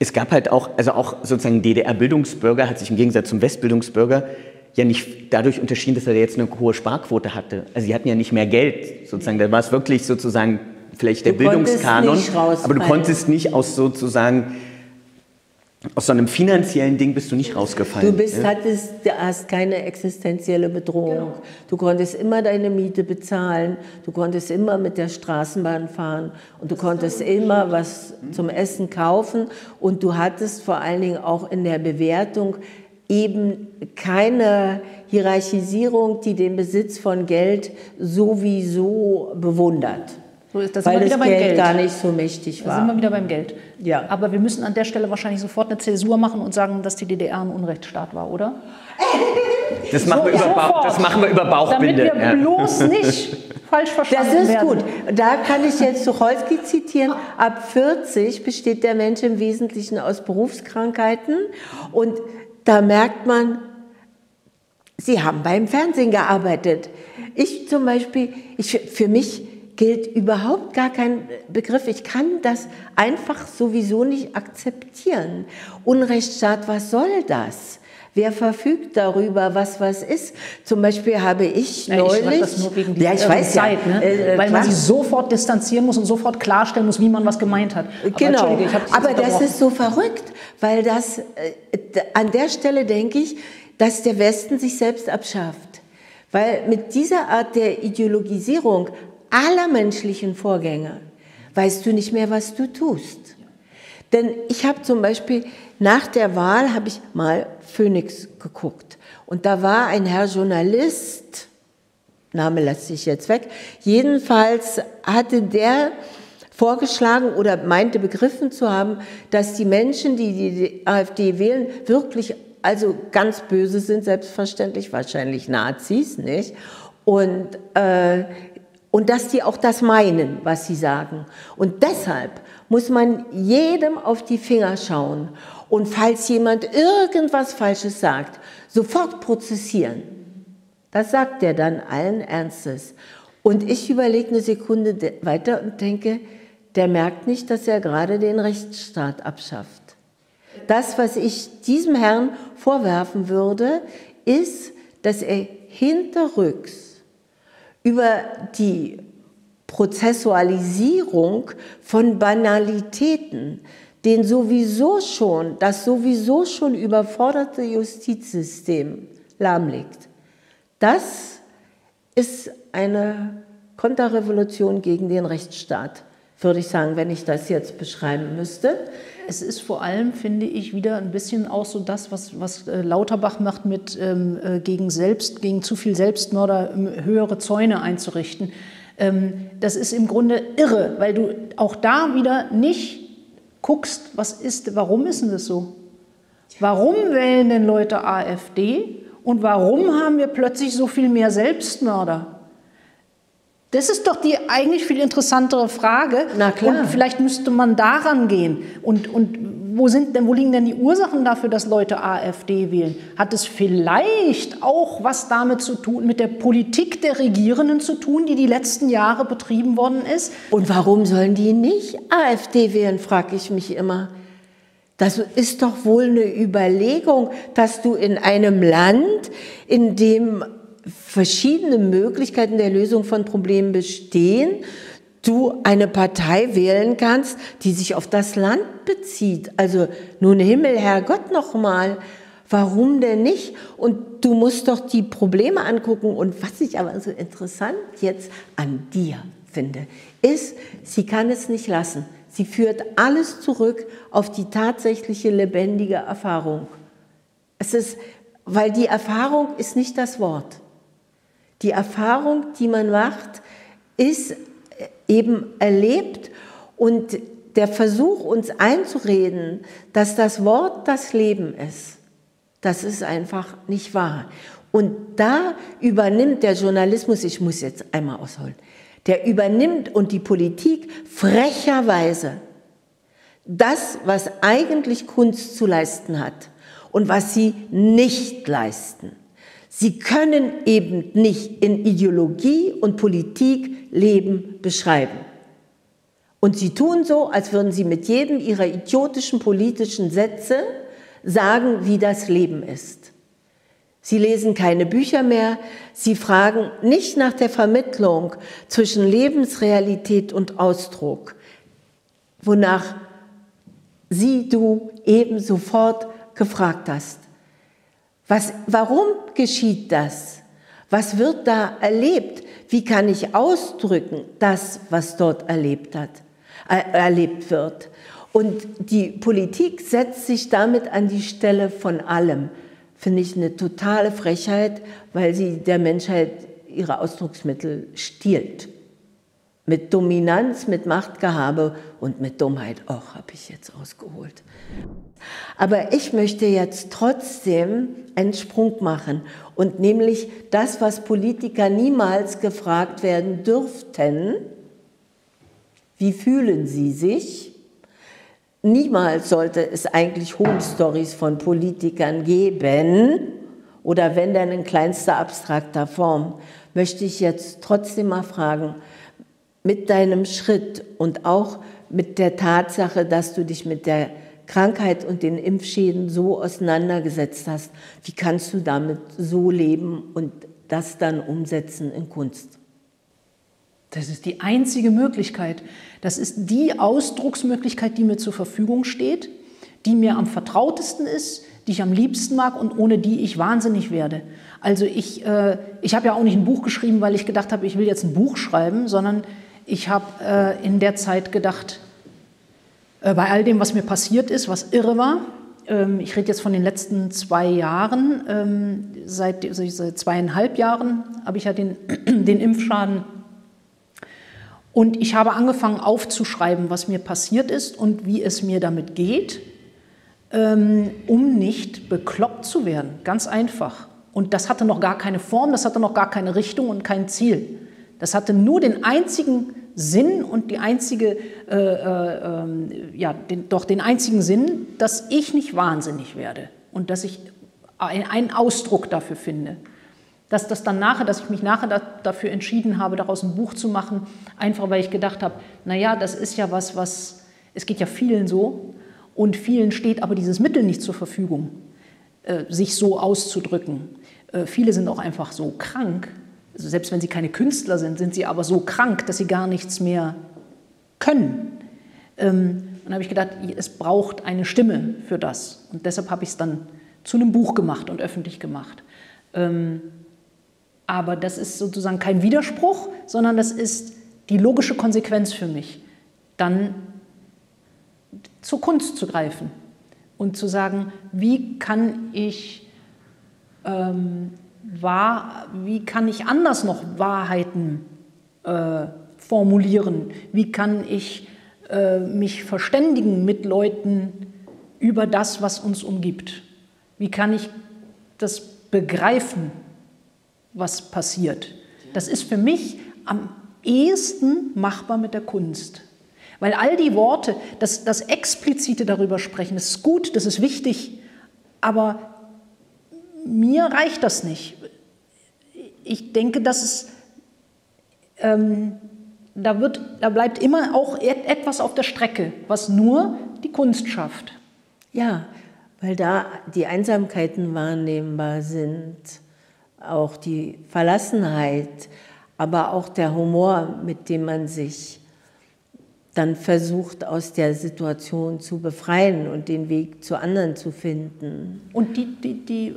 es gab halt auch, also auch sozusagen DDR-Bildungsbürger hat sich im Gegensatz zum Westbildungsbürger ja nicht dadurch unterschieden, dass er jetzt eine hohe Sparquote hatte. Also sie hatten ja nicht mehr Geld, sozusagen. Da war es wirklich sozusagen vielleicht der du Bildungskanon, aber du konntest nicht aus sozusagen aus so einem finanziellen Ding bist du nicht rausgefallen. Du bist, ja? hattest, hast keine existenzielle Bedrohung. Genau. Du konntest immer deine Miete bezahlen, du konntest immer mit der Straßenbahn fahren und du konntest immer was zum Essen kaufen und du hattest vor allen Dingen auch in der Bewertung eben keine Hierarchisierung, die den Besitz von Geld sowieso bewundert. So ist das weil das Geld, Geld, gar nicht so mächtig war. Da sind wir wieder beim Geld. Ja. Aber wir müssen an der Stelle wahrscheinlich sofort eine Zäsur machen und sagen, dass die DDR ein Unrechtsstaat war, oder? [LAUGHS] Das machen, so, wir, über das machen wir über Bauchbinde. Damit wir ja. bloß nicht [LAUGHS] falsch verstanden werden. Das ist werden. gut. Da kann ich jetzt Tucholsky zitieren. Ab 40 besteht der Mensch im Wesentlichen aus Berufskrankheiten und da merkt man, Sie haben beim Fernsehen gearbeitet. Ich zum Beispiel, ich, für mich gilt überhaupt gar kein Begriff. Ich kann das einfach sowieso nicht akzeptieren. Unrechtsstaat, was soll das? Wer verfügt darüber, was was ist? Zum Beispiel habe ich ja, neulich. Ich das nur wegen ja, ich weiß Zeit, ja, ne? äh, weil man sich sofort distanzieren muss und sofort klarstellen muss, wie man was gemeint hat. Aber genau. Aber das ist so verrückt, weil das äh, an der Stelle denke ich, dass der Westen sich selbst abschafft. Weil mit dieser Art der Ideologisierung aller menschlichen Vorgänge weißt du nicht mehr, was du tust. Denn ich habe zum Beispiel nach der Wahl habe ich mal Phoenix geguckt und da war ein Herr Journalist, Name lässt sich jetzt weg. Jedenfalls hatte der vorgeschlagen oder meinte begriffen zu haben, dass die Menschen, die die AfD wählen, wirklich also ganz böse sind, selbstverständlich, wahrscheinlich Nazis, nicht? Und, äh, und dass die auch das meinen, was sie sagen. Und deshalb muss man jedem auf die Finger schauen und falls jemand irgendwas Falsches sagt, sofort prozessieren. Das sagt er dann allen Ernstes. Und ich überlege eine Sekunde weiter und denke, der merkt nicht, dass er gerade den Rechtsstaat abschafft. Das, was ich diesem Herrn vorwerfen würde, ist, dass er hinterrücks über die Prozessualisierung von Banalitäten, den sowieso schon, das sowieso schon überforderte Justizsystem lahmlegt. Das ist eine Konterrevolution gegen den Rechtsstaat, würde ich sagen, wenn ich das jetzt beschreiben müsste. Es ist vor allem, finde ich, wieder ein bisschen auch so das, was, was äh, Lauterbach macht, mit ähm, äh, gegen selbst, gegen zu viel Selbstmörder ähm, höhere Zäune einzurichten. Ähm, das ist im Grunde irre, weil du auch da wieder nicht guckst, was ist, warum ist denn das so? Warum wählen denn Leute AfD und warum haben wir plötzlich so viel mehr Selbstmörder? Das ist doch die eigentlich viel interessantere Frage. Na klar. Und vielleicht müsste man daran gehen. Und, und wo, sind denn, wo liegen denn die Ursachen dafür, dass Leute AfD wählen? Hat es vielleicht auch was damit zu tun, mit der Politik der Regierenden zu tun, die die letzten Jahre betrieben worden ist? Und warum sollen die nicht AfD wählen, frage ich mich immer. Das ist doch wohl eine Überlegung, dass du in einem Land, in dem verschiedene Möglichkeiten der Lösung von Problemen bestehen, du eine Partei wählen kannst, die sich auf das Land bezieht. Also nun Himmel, Herrgott nochmal, warum denn nicht? Und du musst doch die Probleme angucken. Und was ich aber so interessant jetzt an dir finde, ist, sie kann es nicht lassen. Sie führt alles zurück auf die tatsächliche lebendige Erfahrung. Es ist, weil die Erfahrung ist nicht das Wort. Die Erfahrung, die man macht, ist eben erlebt und der Versuch, uns einzureden, dass das Wort das Leben ist, das ist einfach nicht wahr. Und da übernimmt der Journalismus, ich muss jetzt einmal ausholen, der übernimmt und die Politik frecherweise das, was eigentlich Kunst zu leisten hat und was sie nicht leisten. Sie können eben nicht in Ideologie und Politik Leben beschreiben. Und sie tun so, als würden sie mit jedem ihrer idiotischen politischen Sätze sagen, wie das Leben ist. Sie lesen keine Bücher mehr, sie fragen nicht nach der Vermittlung zwischen Lebensrealität und Ausdruck, wonach sie, du eben sofort gefragt hast. Was, warum geschieht das? Was wird da erlebt? Wie kann ich ausdrücken das, was dort erlebt, hat, äh, erlebt wird? Und die Politik setzt sich damit an die Stelle von allem. Finde ich eine totale Frechheit, weil sie der Menschheit ihre Ausdrucksmittel stiehlt. Mit Dominanz, mit Machtgehabe und mit Dummheit. Auch habe ich jetzt ausgeholt. Aber ich möchte jetzt trotzdem einen Sprung machen und nämlich das, was Politiker niemals gefragt werden dürften, wie fühlen sie sich? Niemals sollte es eigentlich Home Stories von Politikern geben oder wenn dann in kleinster abstrakter Form, möchte ich jetzt trotzdem mal fragen, mit deinem Schritt und auch mit der Tatsache, dass du dich mit der Krankheit und den Impfschäden so auseinandergesetzt hast, wie kannst du damit so leben und das dann umsetzen in Kunst? Das ist die einzige Möglichkeit. Das ist die Ausdrucksmöglichkeit, die mir zur Verfügung steht, die mir am vertrautesten ist, die ich am liebsten mag und ohne die ich wahnsinnig werde. Also ich, äh, ich habe ja auch nicht ein Buch geschrieben, weil ich gedacht habe, ich will jetzt ein Buch schreiben, sondern ich habe äh, in der Zeit gedacht, äh, bei all dem, was mir passiert ist, was irre war. Ähm, ich rede jetzt von den letzten zwei Jahren. Ähm, seit, seit zweieinhalb Jahren habe ich ja den, [CLEARS THROAT] den Impfschaden. Und ich habe angefangen aufzuschreiben, was mir passiert ist und wie es mir damit geht, ähm, um nicht bekloppt zu werden. Ganz einfach. Und das hatte noch gar keine Form, das hatte noch gar keine Richtung und kein Ziel. Das hatte nur den einzigen Sinn und die einzige, äh, äh, ähm, ja, den, doch den einzigen Sinn, dass ich nicht wahnsinnig werde und dass ich einen Ausdruck dafür finde. Dass das dann nachher, dass ich mich nachher da, dafür entschieden habe, daraus ein Buch zu machen, einfach weil ich gedacht habe, naja, das ist ja was, was, es geht ja vielen so und vielen steht aber dieses Mittel nicht zur Verfügung, äh, sich so auszudrücken. Äh, viele sind auch einfach so krank, also selbst wenn sie keine Künstler sind, sind sie aber so krank, dass sie gar nichts mehr können. Ähm, dann habe ich gedacht, es braucht eine Stimme für das. Und deshalb habe ich es dann zu einem Buch gemacht und öffentlich gemacht. Ähm, aber das ist sozusagen kein Widerspruch, sondern das ist die logische Konsequenz für mich, dann zur Kunst zu greifen und zu sagen, wie kann ich ähm, wahr, wie kann ich anders noch Wahrheiten äh, formulieren? Wie kann ich äh, mich verständigen mit Leuten über das, was uns umgibt? Wie kann ich das begreifen, was passiert? Das ist für mich am ehesten machbar mit der Kunst. Weil all die Worte, das, das Explizite darüber sprechen, das ist gut, das ist wichtig, aber mir reicht das nicht. Ich denke, dass es, ähm, da, wird, da bleibt immer auch etwas auf der Strecke, was nur die Kunst schafft. Ja, weil da die Einsamkeiten wahrnehmbar sind, auch die Verlassenheit, aber auch der Humor, mit dem man sich dann versucht, aus der Situation zu befreien und den Weg zu anderen zu finden. Und die, die, die,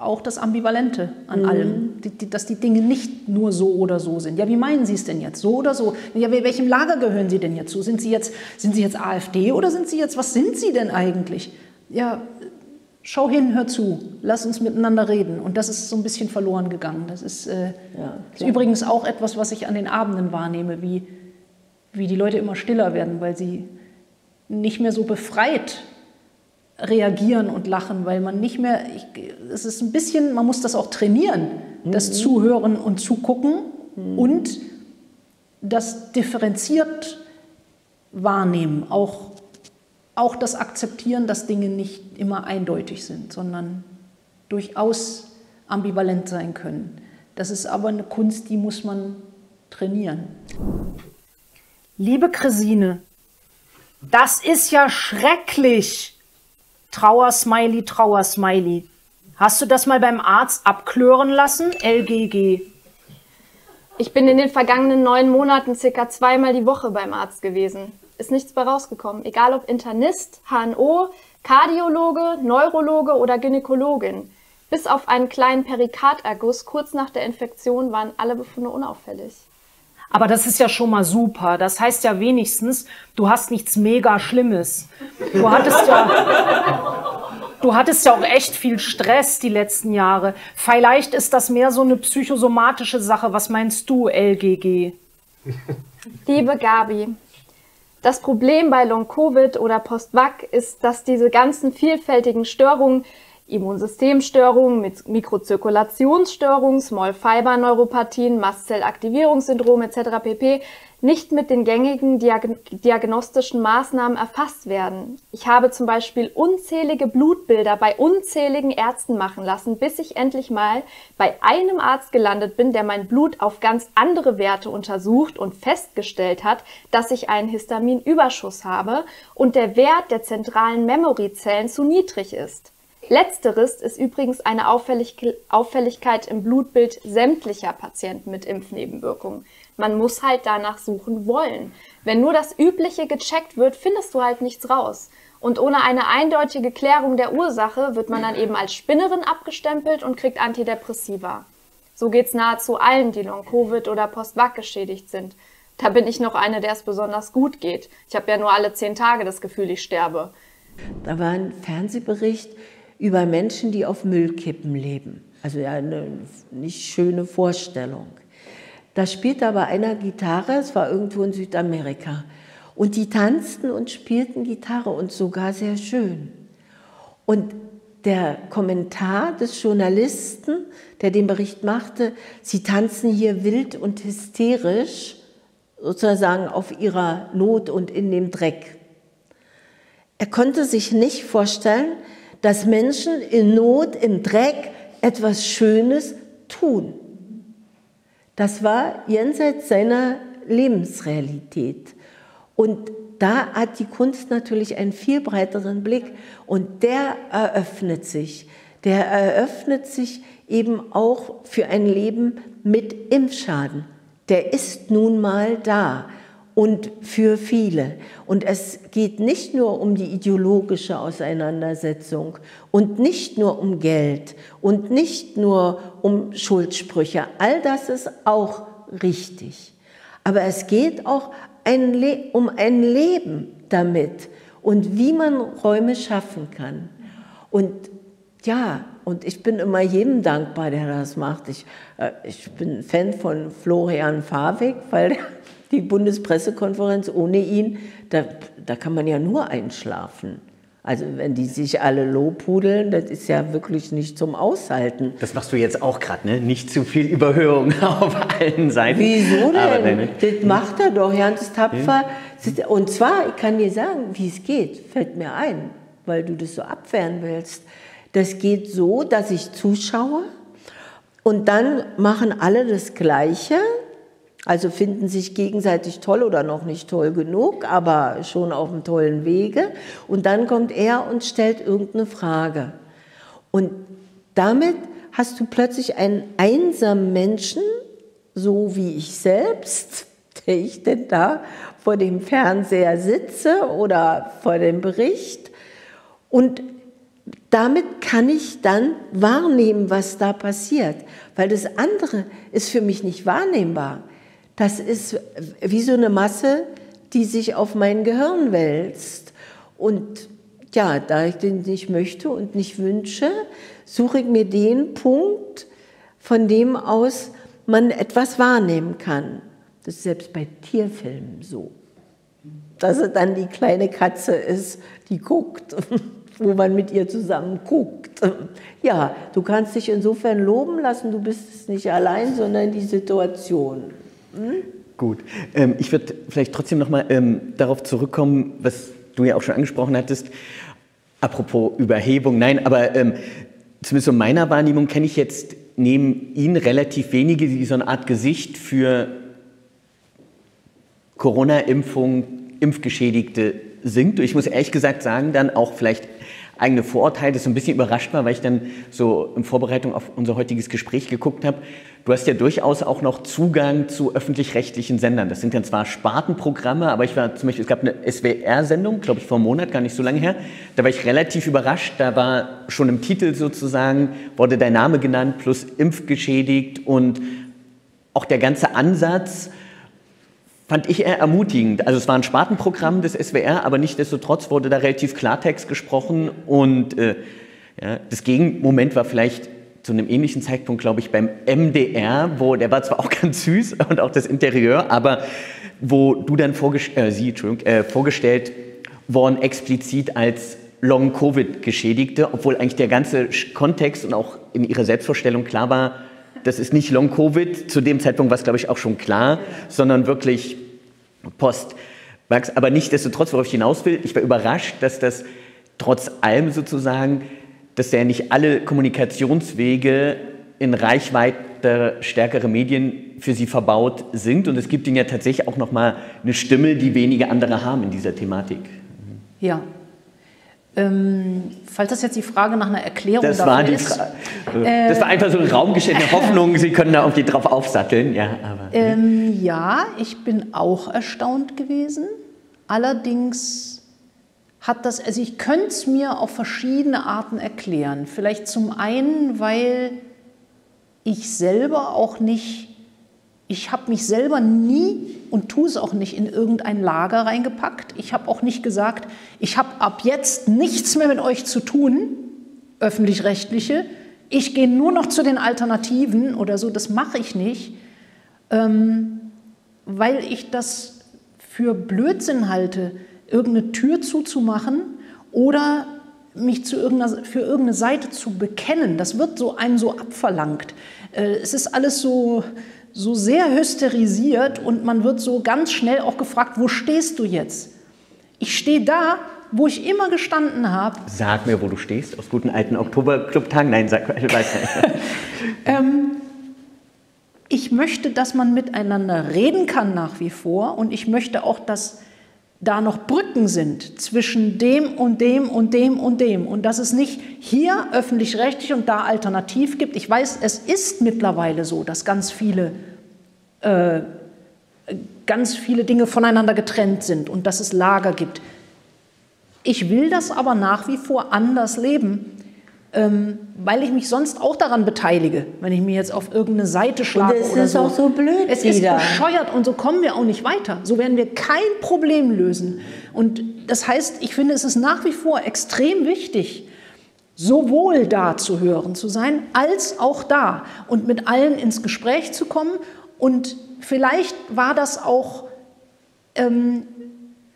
auch das Ambivalente an mhm. allem, die, die, dass die Dinge nicht nur so oder so sind. Ja, wie meinen Sie es denn jetzt? So oder so? Ja, welchem Lager gehören Sie denn jetzt zu? Sind Sie jetzt, sind Sie jetzt AfD oder sind Sie jetzt, was sind Sie denn eigentlich? Ja, schau hin, hör zu, lass uns miteinander reden. Und das ist so ein bisschen verloren gegangen. Das ist, äh, ja, ist übrigens auch etwas, was ich an den Abenden wahrnehme, wie wie die Leute immer stiller werden, weil sie nicht mehr so befreit reagieren und lachen, weil man nicht mehr, es ist ein bisschen, man muss das auch trainieren, mhm. das Zuhören und Zugucken mhm. und das differenziert wahrnehmen, auch, auch das Akzeptieren, dass Dinge nicht immer eindeutig sind, sondern durchaus ambivalent sein können. Das ist aber eine Kunst, die muss man trainieren. Liebe Chrisine, das ist ja schrecklich. Trauer-Smiley, Trauer-Smiley. Hast du das mal beim Arzt abklören lassen? LGG. Ich bin in den vergangenen neun Monaten circa zweimal die Woche beim Arzt gewesen. Ist nichts bei rausgekommen. Egal ob Internist, HNO, Kardiologe, Neurologe oder Gynäkologin. Bis auf einen kleinen Perikarderguss kurz nach der Infektion waren alle Befunde unauffällig. Aber das ist ja schon mal super. Das heißt ja wenigstens, du hast nichts mega Schlimmes. Du hattest ja, du hattest ja auch echt viel Stress die letzten Jahre. Vielleicht ist das mehr so eine psychosomatische Sache. Was meinst du, LGG? Liebe Gabi, das Problem bei Long-Covid oder Post-Vac ist, dass diese ganzen vielfältigen Störungen Immunsystemstörungen mit Mikrozirkulationsstörungen, Small Fiber Neuropathien, Mastzellaktivierungssyndrom etc. pp. nicht mit den gängigen diagnostischen Maßnahmen erfasst werden. Ich habe zum Beispiel unzählige Blutbilder bei unzähligen Ärzten machen lassen, bis ich endlich mal bei einem Arzt gelandet bin, der mein Blut auf ganz andere Werte untersucht und festgestellt hat, dass ich einen Histaminüberschuss habe und der Wert der zentralen Memoryzellen zu niedrig ist. Letzteres ist übrigens eine Auffälligkeit im Blutbild sämtlicher Patienten mit Impfnebenwirkungen. Man muss halt danach suchen wollen. Wenn nur das Übliche gecheckt wird, findest du halt nichts raus. Und ohne eine eindeutige Klärung der Ursache wird man dann eben als Spinnerin abgestempelt und kriegt Antidepressiva. So geht's nahezu allen, die Long-Covid oder Post-Vac geschädigt sind. Da bin ich noch eine, der es besonders gut geht. Ich habe ja nur alle zehn Tage das Gefühl, ich sterbe. Da war ein Fernsehbericht über Menschen, die auf Müllkippen leben. Also ja, eine nicht schöne Vorstellung. Da spielte aber einer Gitarre, es war irgendwo in Südamerika. Und die tanzten und spielten Gitarre und sogar sehr schön. Und der Kommentar des Journalisten, der den Bericht machte, sie tanzen hier wild und hysterisch, sozusagen auf ihrer Not und in dem Dreck. Er konnte sich nicht vorstellen, dass Menschen in Not, im Dreck etwas Schönes tun. Das war jenseits seiner Lebensrealität. Und da hat die Kunst natürlich einen viel breiteren Blick und der eröffnet sich. Der eröffnet sich eben auch für ein Leben mit Impfschaden. Der ist nun mal da und für viele. Und es geht nicht nur um die ideologische Auseinandersetzung und nicht nur um Geld und nicht nur um Schuldsprüche. All das ist auch richtig. Aber es geht auch ein um ein Leben damit und wie man Räume schaffen kann. Und ja, und ich bin immer jedem dankbar, der das macht. Ich, äh, ich bin Fan von Florian Fawig, weil die Bundespressekonferenz ohne ihn, da, da kann man ja nur einschlafen. Also wenn die sich alle lobhudeln, das ist ja wirklich nicht zum Aushalten. Das machst du jetzt auch gerade, ne? Nicht zu viel Überhöhung [LAUGHS] auf allen Seiten. Wieso denn? Das macht er doch ganz tapfer. Ja. Und zwar, ich kann dir sagen, wie es geht, fällt mir ein, weil du das so abwehren willst. Das geht so, dass ich zuschaue und dann machen alle das Gleiche also finden sich gegenseitig toll oder noch nicht toll genug, aber schon auf einem tollen Wege. Und dann kommt er und stellt irgendeine Frage. Und damit hast du plötzlich einen einsamen Menschen, so wie ich selbst, [LAUGHS] der ich denn da vor dem Fernseher sitze oder vor dem Bericht. Und damit kann ich dann wahrnehmen, was da passiert, weil das andere ist für mich nicht wahrnehmbar. Das ist wie so eine Masse, die sich auf mein Gehirn wälzt. Und ja, da ich den nicht möchte und nicht wünsche, suche ich mir den Punkt, von dem aus man etwas wahrnehmen kann. Das ist selbst bei Tierfilmen so. Dass es dann die kleine Katze ist, die guckt, [LAUGHS] wo man mit ihr zusammen guckt. Ja, du kannst dich insofern loben lassen, du bist es nicht allein, sondern die Situation. Gut. Ähm, ich würde vielleicht trotzdem nochmal ähm, darauf zurückkommen, was du ja auch schon angesprochen hattest. Apropos Überhebung, nein, aber ähm, zumindest in meiner Wahrnehmung kenne ich jetzt neben Ihnen relativ wenige, die so eine Art Gesicht für Corona-Impfung, Impfgeschädigte sind. Ich muss ehrlich gesagt sagen, dann auch vielleicht eigene Vorurteile, das so ein bisschen überrascht war, weil ich dann so in Vorbereitung auf unser heutiges Gespräch geguckt habe. Du hast ja durchaus auch noch Zugang zu öffentlich-rechtlichen Sendern. Das sind dann zwar Spartenprogramme, aber ich war zum Beispiel, es gab eine SWR-Sendung, glaube ich, vor einem Monat, gar nicht so lange her. Da war ich relativ überrascht. Da war schon im Titel sozusagen, wurde dein Name genannt, plus impfgeschädigt und auch der ganze Ansatz, fand ich eher ermutigend. Also es war ein Spartenprogramm des SWR, aber nichtsdestotrotz wurde da relativ Klartext gesprochen und äh, ja, das Gegenmoment war vielleicht zu einem ähnlichen Zeitpunkt, glaube ich, beim MDR, wo der war zwar auch [LAUGHS] ganz süß und auch das Interieur, aber wo du dann vorgest äh, Sie, äh, vorgestellt worden explizit als Long-Covid-Geschädigte, obwohl eigentlich der ganze Kontext und auch in ihrer Selbstvorstellung klar war, das ist nicht Long-Covid, zu dem Zeitpunkt war es, glaube ich, auch schon klar, sondern wirklich Post. Aber nichtsdestotrotz, worauf ich hinaus will, ich war überrascht, dass das trotz allem sozusagen, dass ja nicht alle Kommunikationswege in Reichweite stärkere Medien für sie verbaut sind. Und es gibt ihnen ja tatsächlich auch nochmal eine Stimme, die wenige andere haben in dieser Thematik. Ja, ähm, falls das jetzt die Frage nach einer Erklärung das war die ist, äh, Das war einfach so eine raumgestellte Hoffnung, Sie können da irgendwie drauf aufsatteln. Ja, aber, ähm, ja, ich bin auch erstaunt gewesen. Allerdings hat das, also ich könnte es mir auf verschiedene Arten erklären. Vielleicht zum einen, weil ich selber auch nicht Ich habe mich selber nie und tue es auch nicht in irgendein Lager reingepackt. Ich habe auch nicht gesagt, ich habe ab jetzt nichts mehr mit euch zu tun, öffentlich-rechtliche. Ich gehe nur noch zu den Alternativen oder so. Das mache ich nicht, ähm, weil ich das für Blödsinn halte, irgendeine Tür zuzumachen oder mich zu irgendeiner, für irgendeine Seite zu bekennen. Das wird so einem so abverlangt. Äh, es ist alles so, so sehr hysterisiert und man wird so ganz schnell auch gefragt, wo stehst du jetzt? Ich stehe da, wo ich immer gestanden habe. Sag mir, wo du stehst, aus guten alten Oktoberclub-Tagen. Nein, sag, ich weiß nicht. [LAUGHS] ähm, ich möchte, dass man miteinander reden kann nach wie vor und ich möchte auch, dass da noch Brücken sind zwischen dem und dem und dem und dem und dass es nicht hier öffentlich-rechtlich und da alternativ gibt. Ich weiß, es ist mittlerweile so, dass ganz viele, äh, ganz viele Dinge voneinander getrennt sind und dass es Lager gibt. Ich will das aber nach wie vor anders leben weil ich mich sonst auch daran beteilige, wenn ich mir jetzt auf irgendeine Seite schlage. Und es ist so. auch so blöd. Es wieder. ist bescheuert und so kommen wir auch nicht weiter. So werden wir kein Problem lösen. Und das heißt, ich finde, es ist nach wie vor extrem wichtig, sowohl da zu hören zu sein, als auch da und mit allen ins Gespräch zu kommen. Und vielleicht war das auch, ähm,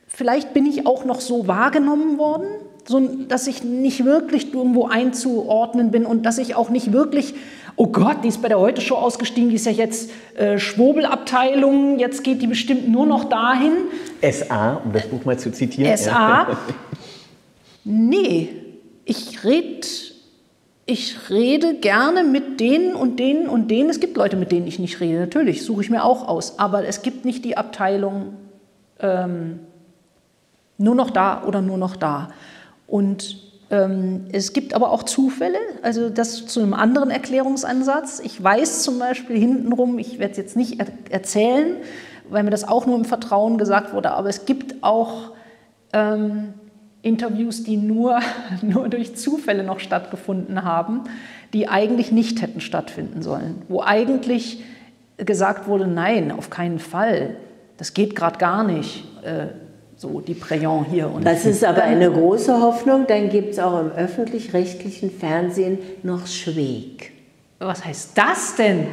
vielleicht bin ich auch noch so wahrgenommen worden so, dass ich nicht wirklich irgendwo einzuordnen bin und dass ich auch nicht wirklich, oh Gott, die ist bei der Heute-Show ausgestiegen, die ist ja jetzt äh, Schwurbelabteilung, jetzt geht die bestimmt nur noch dahin. SA, um das Buch mal zu zitieren. SA. nee, ich rede ich rede gerne mit denen und denen und denen. Es gibt Leute, mit denen ich nicht rede, natürlich, suche ich mir auch aus. Aber es gibt nicht die Abteilung ähm, nur noch da oder nur noch da. Und ähm, es gibt aber auch Zufälle, also das zu einem anderen Erklärungsansatz. Ich weiß zum Beispiel hintenrum, ich werde es jetzt nicht er erzählen, weil mir das auch nur im Vertrauen gesagt wurde, aber es gibt auch ähm, Interviews, die nur, [LAUGHS] nur durch Zufälle noch stattgefunden haben, die eigentlich nicht hätten stattfinden sollen, wo eigentlich gesagt wurde, nein, auf keinen Fall, das geht gerade gar nicht. Äh, so die Préant hier. Und das ist aber eine große Hoffnung. Dann gibt es auch im öffentlich-rechtlichen Fernsehen noch Schweg. Was heißt das denn?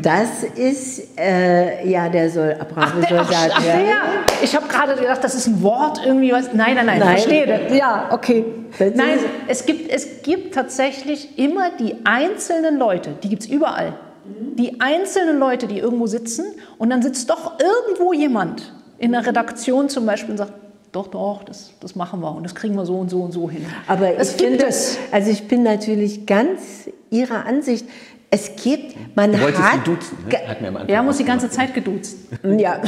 Das ist, äh, ja, der soll brave Soldat ach, ach, werden. Der. Ich habe gerade gedacht, das ist ein Wort irgendwie. Was, nein, nein, nein, nein. verstehe. Das. Ja, okay. Bitte? Nein, es gibt, es gibt tatsächlich immer die einzelnen Leute, die gibt es überall. Die einzelnen Leute, die irgendwo sitzen und dann sitzt doch irgendwo jemand in der Redaktion zum Beispiel und sagt, doch, doch, das, das machen wir und das kriegen wir so und so und so hin. Aber das ich finde, es. also ich bin natürlich ganz Ihrer Ansicht. Es geht, man du wolltest hat, duzen, ne? hat mir am Anfang Ja, muss die ganze Zeit geduzt. [LAUGHS] Ja,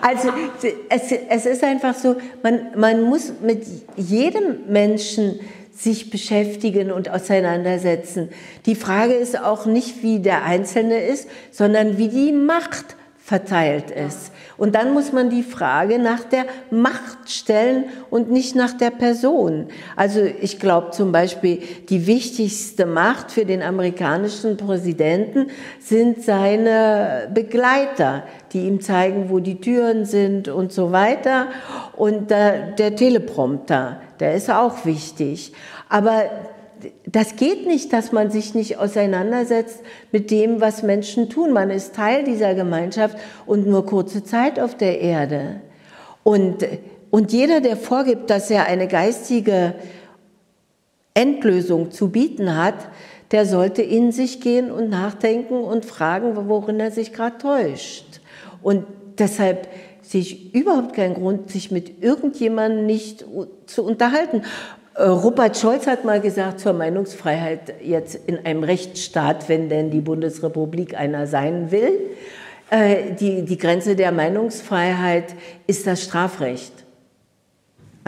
also es, es ist einfach so, man, man muss mit jedem Menschen sich beschäftigen und auseinandersetzen. Die Frage ist auch nicht, wie der Einzelne ist, sondern wie die Macht verteilt ist. Und dann muss man die Frage nach der Macht stellen und nicht nach der Person. Also ich glaube zum Beispiel, die wichtigste Macht für den amerikanischen Präsidenten sind seine Begleiter, die ihm zeigen, wo die Türen sind und so weiter. Und der, der Teleprompter, der ist auch wichtig. Aber das geht nicht, dass man sich nicht auseinandersetzt mit dem, was Menschen tun. Man ist Teil dieser Gemeinschaft und nur kurze Zeit auf der Erde. Und, und jeder, der vorgibt, dass er eine geistige Endlösung zu bieten hat, der sollte in sich gehen und nachdenken und fragen, worin er sich gerade täuscht. Und deshalb sehe ich überhaupt keinen Grund, sich mit irgendjemandem nicht zu unterhalten. Äh, Rupert Scholz hat mal gesagt zur Meinungsfreiheit jetzt in einem Rechtsstaat, wenn denn die Bundesrepublik einer sein will, äh, die, die Grenze der Meinungsfreiheit ist das Strafrecht.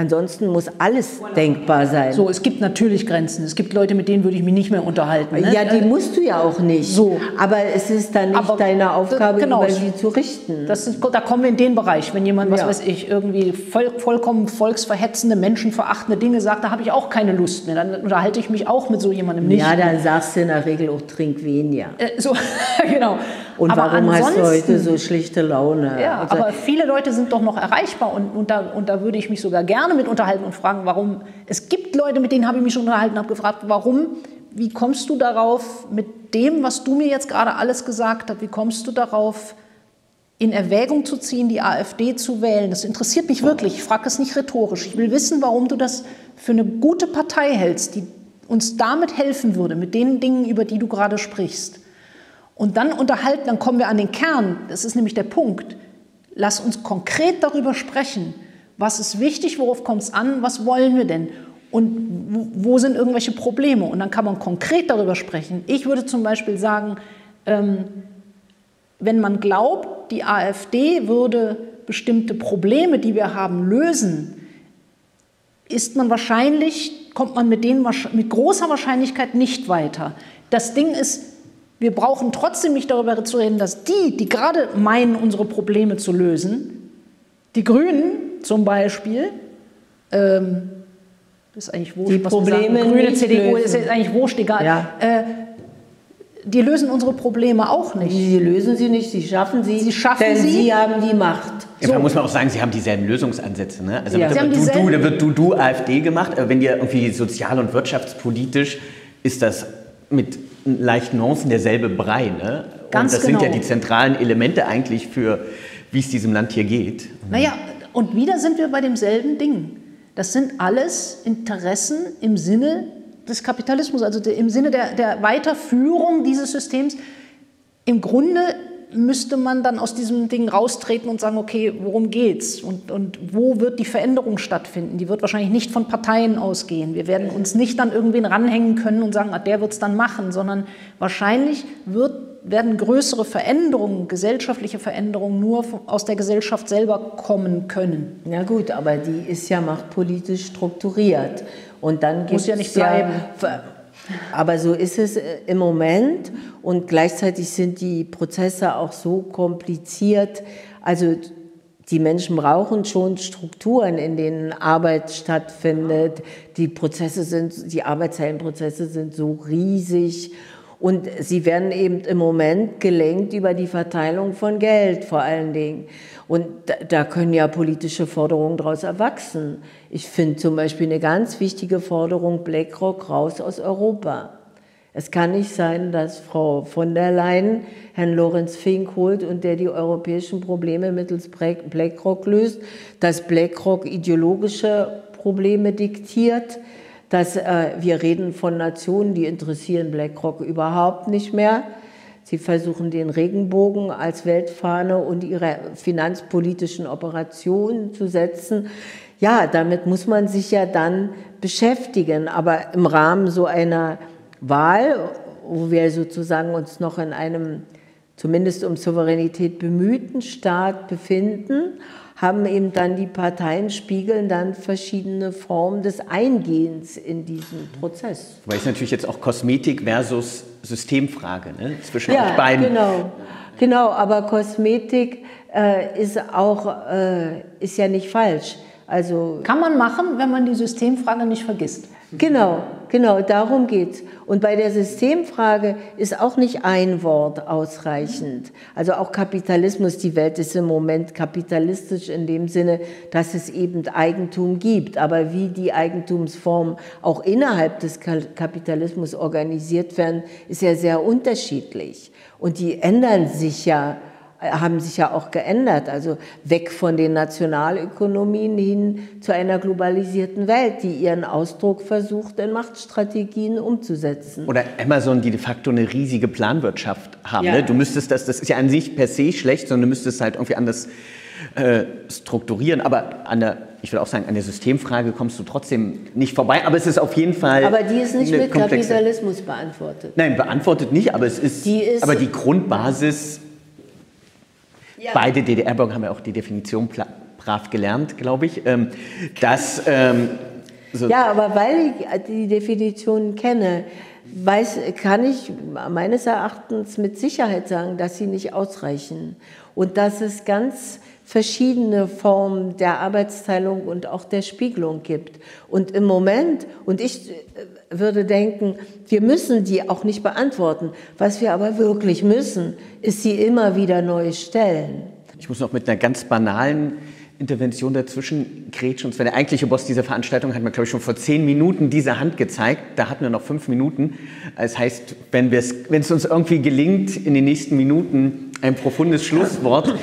Ansonsten muss alles denkbar sein. So, es gibt natürlich Grenzen. Es gibt Leute, mit denen würde ich mich nicht mehr unterhalten. Ne? Ja, die musst du ja auch nicht. So. Aber es ist dann nicht Aber deine Aufgabe, genau. über sie zu richten. Das ist, da kommen wir in den Bereich. Wenn jemand, was Ja. weiß ich, irgendwie voll, vollkommen volksverhetzende, menschenverachtende Dinge sagt, da habe ich auch keine Lust mehr. Dann unterhalte ich mich auch mit so jemandem nicht. ja, dann sagst du in der Regel auch trink weniger. Äh, so, [LAUGHS] genau. Und aber warum hast du heute so schlichte Laune? Ja, Also, aber viele Leute sind doch noch erreichbar und, und, da, und da würde ich mich sogar gerne mit unterhalten und fragen, warum. Es gibt Leute, mit denen habe ich mich schon unterhalten habe gefragt, warum, wie kommst du darauf, mit dem, was du mir jetzt gerade alles gesagt hast, wie kommst du darauf, in Erwägung zu ziehen, die AfD zu wählen? Das interessiert mich wirklich. Ich frage es nicht rhetorisch. Ich will wissen, warum du das für eine gute Partei hältst, die uns damit helfen würde, mit den Dingen, über die du gerade sprichst. Und dann unterhalten, dann kommen wir an den Kern. Das ist nämlich der Punkt. Lass uns konkret darüber sprechen. Was ist wichtig, worauf kommt es an, was wollen wir denn? Und wo- sind irgendwelche Probleme? Und dann kann man konkret darüber sprechen. Ich würde zum Beispiel sagen, ähm, wenn man glaubt, die AfD würde bestimmte Probleme, die wir haben, lösen, ist man wahrscheinlich, kommt man mit denen mit großer Wahrscheinlichkeit nicht weiter. Das Ding ist, wir brauchen trotzdem nicht darüber zu reden, dass die, die gerade meinen, unsere Probleme zu lösen, die Grünen zum Beispiel, ähm, ist eigentlich wurscht, Die was wir Probleme sagen. Grüne nicht CDU ist lösen. jetzt eigentlich wurscht, egal. Ja. Äh, die lösen unsere Probleme auch nicht. Sie lösen sie nicht, sie schaffen sie. Sie schaffen denn sie. sie haben die Macht. Ja, da muss man auch sagen, Sie haben dieselben Lösungsansätze. Ne? Also Ja. da wird du, du, da wird du, du AfD gemacht, aber wenn ihr irgendwie sozial- und wirtschaftspolitisch ist das mit leichten Nuancen derselbe Brei. Ne? Ganz und das sind ja genau. die zentralen Elemente eigentlich für, wie es diesem Land hier geht. Naja, und wieder sind wir bei demselben Ding. Das sind alles Interessen im Sinne des Kapitalismus, also im Sinne der, der Weiterführung dieses Systems. Im Grunde müsste man dann aus diesem Ding raustreten und sagen, okay, worum geht's und, und wo wird die Veränderung stattfinden? Die wird wahrscheinlich nicht von Parteien ausgehen. Wir werden uns nicht an irgendwen ranhängen können und sagen, ah, der wird's dann machen, sondern wahrscheinlich wird, werden größere Veränderungen, gesellschaftliche Veränderungen nur aus der Gesellschaft selber kommen können. Na gut, aber die ist ja machtpolitisch strukturiert. Und dann Muss ja nicht bleiben. aber so ist es äh, im Moment. Und gleichzeitig sind die Prozesse auch so kompliziert. Also die Menschen brauchen schon Strukturen, in denen Arbeit stattfindet. Die Prozesse sind, die Arbeitszeitenprozesse sind so riesig. Und sie werden eben im Moment gelenkt über die Verteilung von Geld vor allen Dingen. Und da, können ja politische Forderungen daraus erwachsen. Ich finde zum Beispiel eine ganz wichtige Forderung BlackRock raus aus Europa. Es kann nicht sein, dass Frau von der Leyen Herrn Lorenz Fink holt und der die europäischen Probleme mittels Black- BlackRock löst, dass BlackRock ideologische Probleme diktiert, dass äh, wir reden von Nationen, die interessieren BlackRock überhaupt nicht mehr. Sie versuchen den Regenbogen als Weltfahne und ihre finanzpolitischen Operationen zu setzen. Ja, damit muss man sich ja dann beschäftigen. Aber im Rahmen so einer Wahl, wo wir sozusagen uns noch in einem zumindest um Souveränität bemühten Staat befinden, haben eben dann die Parteien spiegeln dann verschiedene Formen des Eingehens in diesen Prozess. Weil es natürlich jetzt auch Kosmetik versus Systemfrage ne? zwischen Ja, euch beiden. genau. Genau, aber Kosmetik äh, ist auch äh, ist ja nicht falsch. Also Kann man machen, wenn man die Systemfrage nicht vergisst. Genau, genau, darum geht's. Und bei der Systemfrage ist auch nicht ein Wort ausreichend. Also auch Kapitalismus, die Welt ist im Moment kapitalistisch in dem Sinne, dass es eben Eigentum gibt. Aber wie die Eigentumsformen auch innerhalb des Kapitalismus organisiert werden, ist ja sehr unterschiedlich. Und die ändern sich ja haben sich ja auch geändert, also weg von den Nationalökonomien hin zu einer globalisierten Welt, die ihren Ausdruck versucht, in Machtstrategien umzusetzen. Oder Amazon, die de facto eine riesige Planwirtschaft haben. Ja. Ne? Du müsstest das, das ist ja an sich per se schlecht, sondern du müsstest halt irgendwie anders äh, strukturieren. Aber an der, ich will auch sagen, an der Systemfrage kommst du trotzdem nicht vorbei. Aber es ist auf jeden Fall. Aber die ist nicht mit komplexe- Kapitalismus beantwortet. Nein, beantwortet nicht, aber es ist, Die ist- aber die Grundbasis, Ja. beide DDR-Bürger haben ja auch die Definition brav gelernt, glaube ich, ähm, dass... Ähm, so ja, aber weil ich die Definition kenne, weiß, kann ich meines Erachtens mit Sicherheit sagen, dass sie nicht ausreichen und dass es ganz verschiedene Formen der Arbeitsteilung und auch der Spiegelung gibt. Und im Moment, und ich äh, würde denken, wir müssen die auch nicht beantworten. Was wir aber wirklich müssen, ist sie immer wieder neu stellen. Ich muss noch mit einer ganz banalen Intervention dazwischen grätschen. Und zwar der eigentliche Boss dieser Veranstaltung hat mir, glaube ich, schon vor zehn Minuten diese Hand gezeigt. Da hatten wir noch fünf Minuten. Das heißt, wenn, wenn es uns irgendwie gelingt, in den nächsten Minuten ein profundes Schlusswort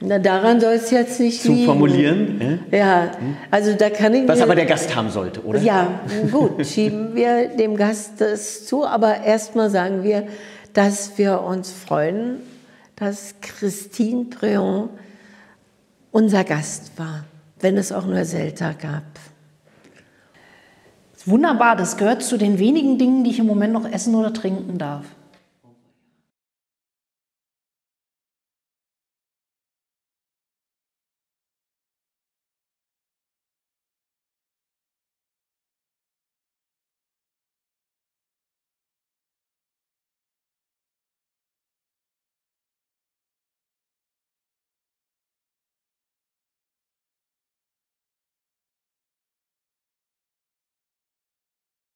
na, daran soll es jetzt nicht zu liegen. formulieren. Ja? ja, also da kann ich. Was aber der Gast haben sollte, oder? Ja, gut, [LAUGHS] schieben wir dem Gast das zu, aber erstmal sagen wir, dass wir uns freuen, dass Christine Préon unser Gast war, wenn es auch nur Selta gab. Wunderbar, das gehört zu den wenigen Dingen, die ich im Moment noch essen oder trinken darf.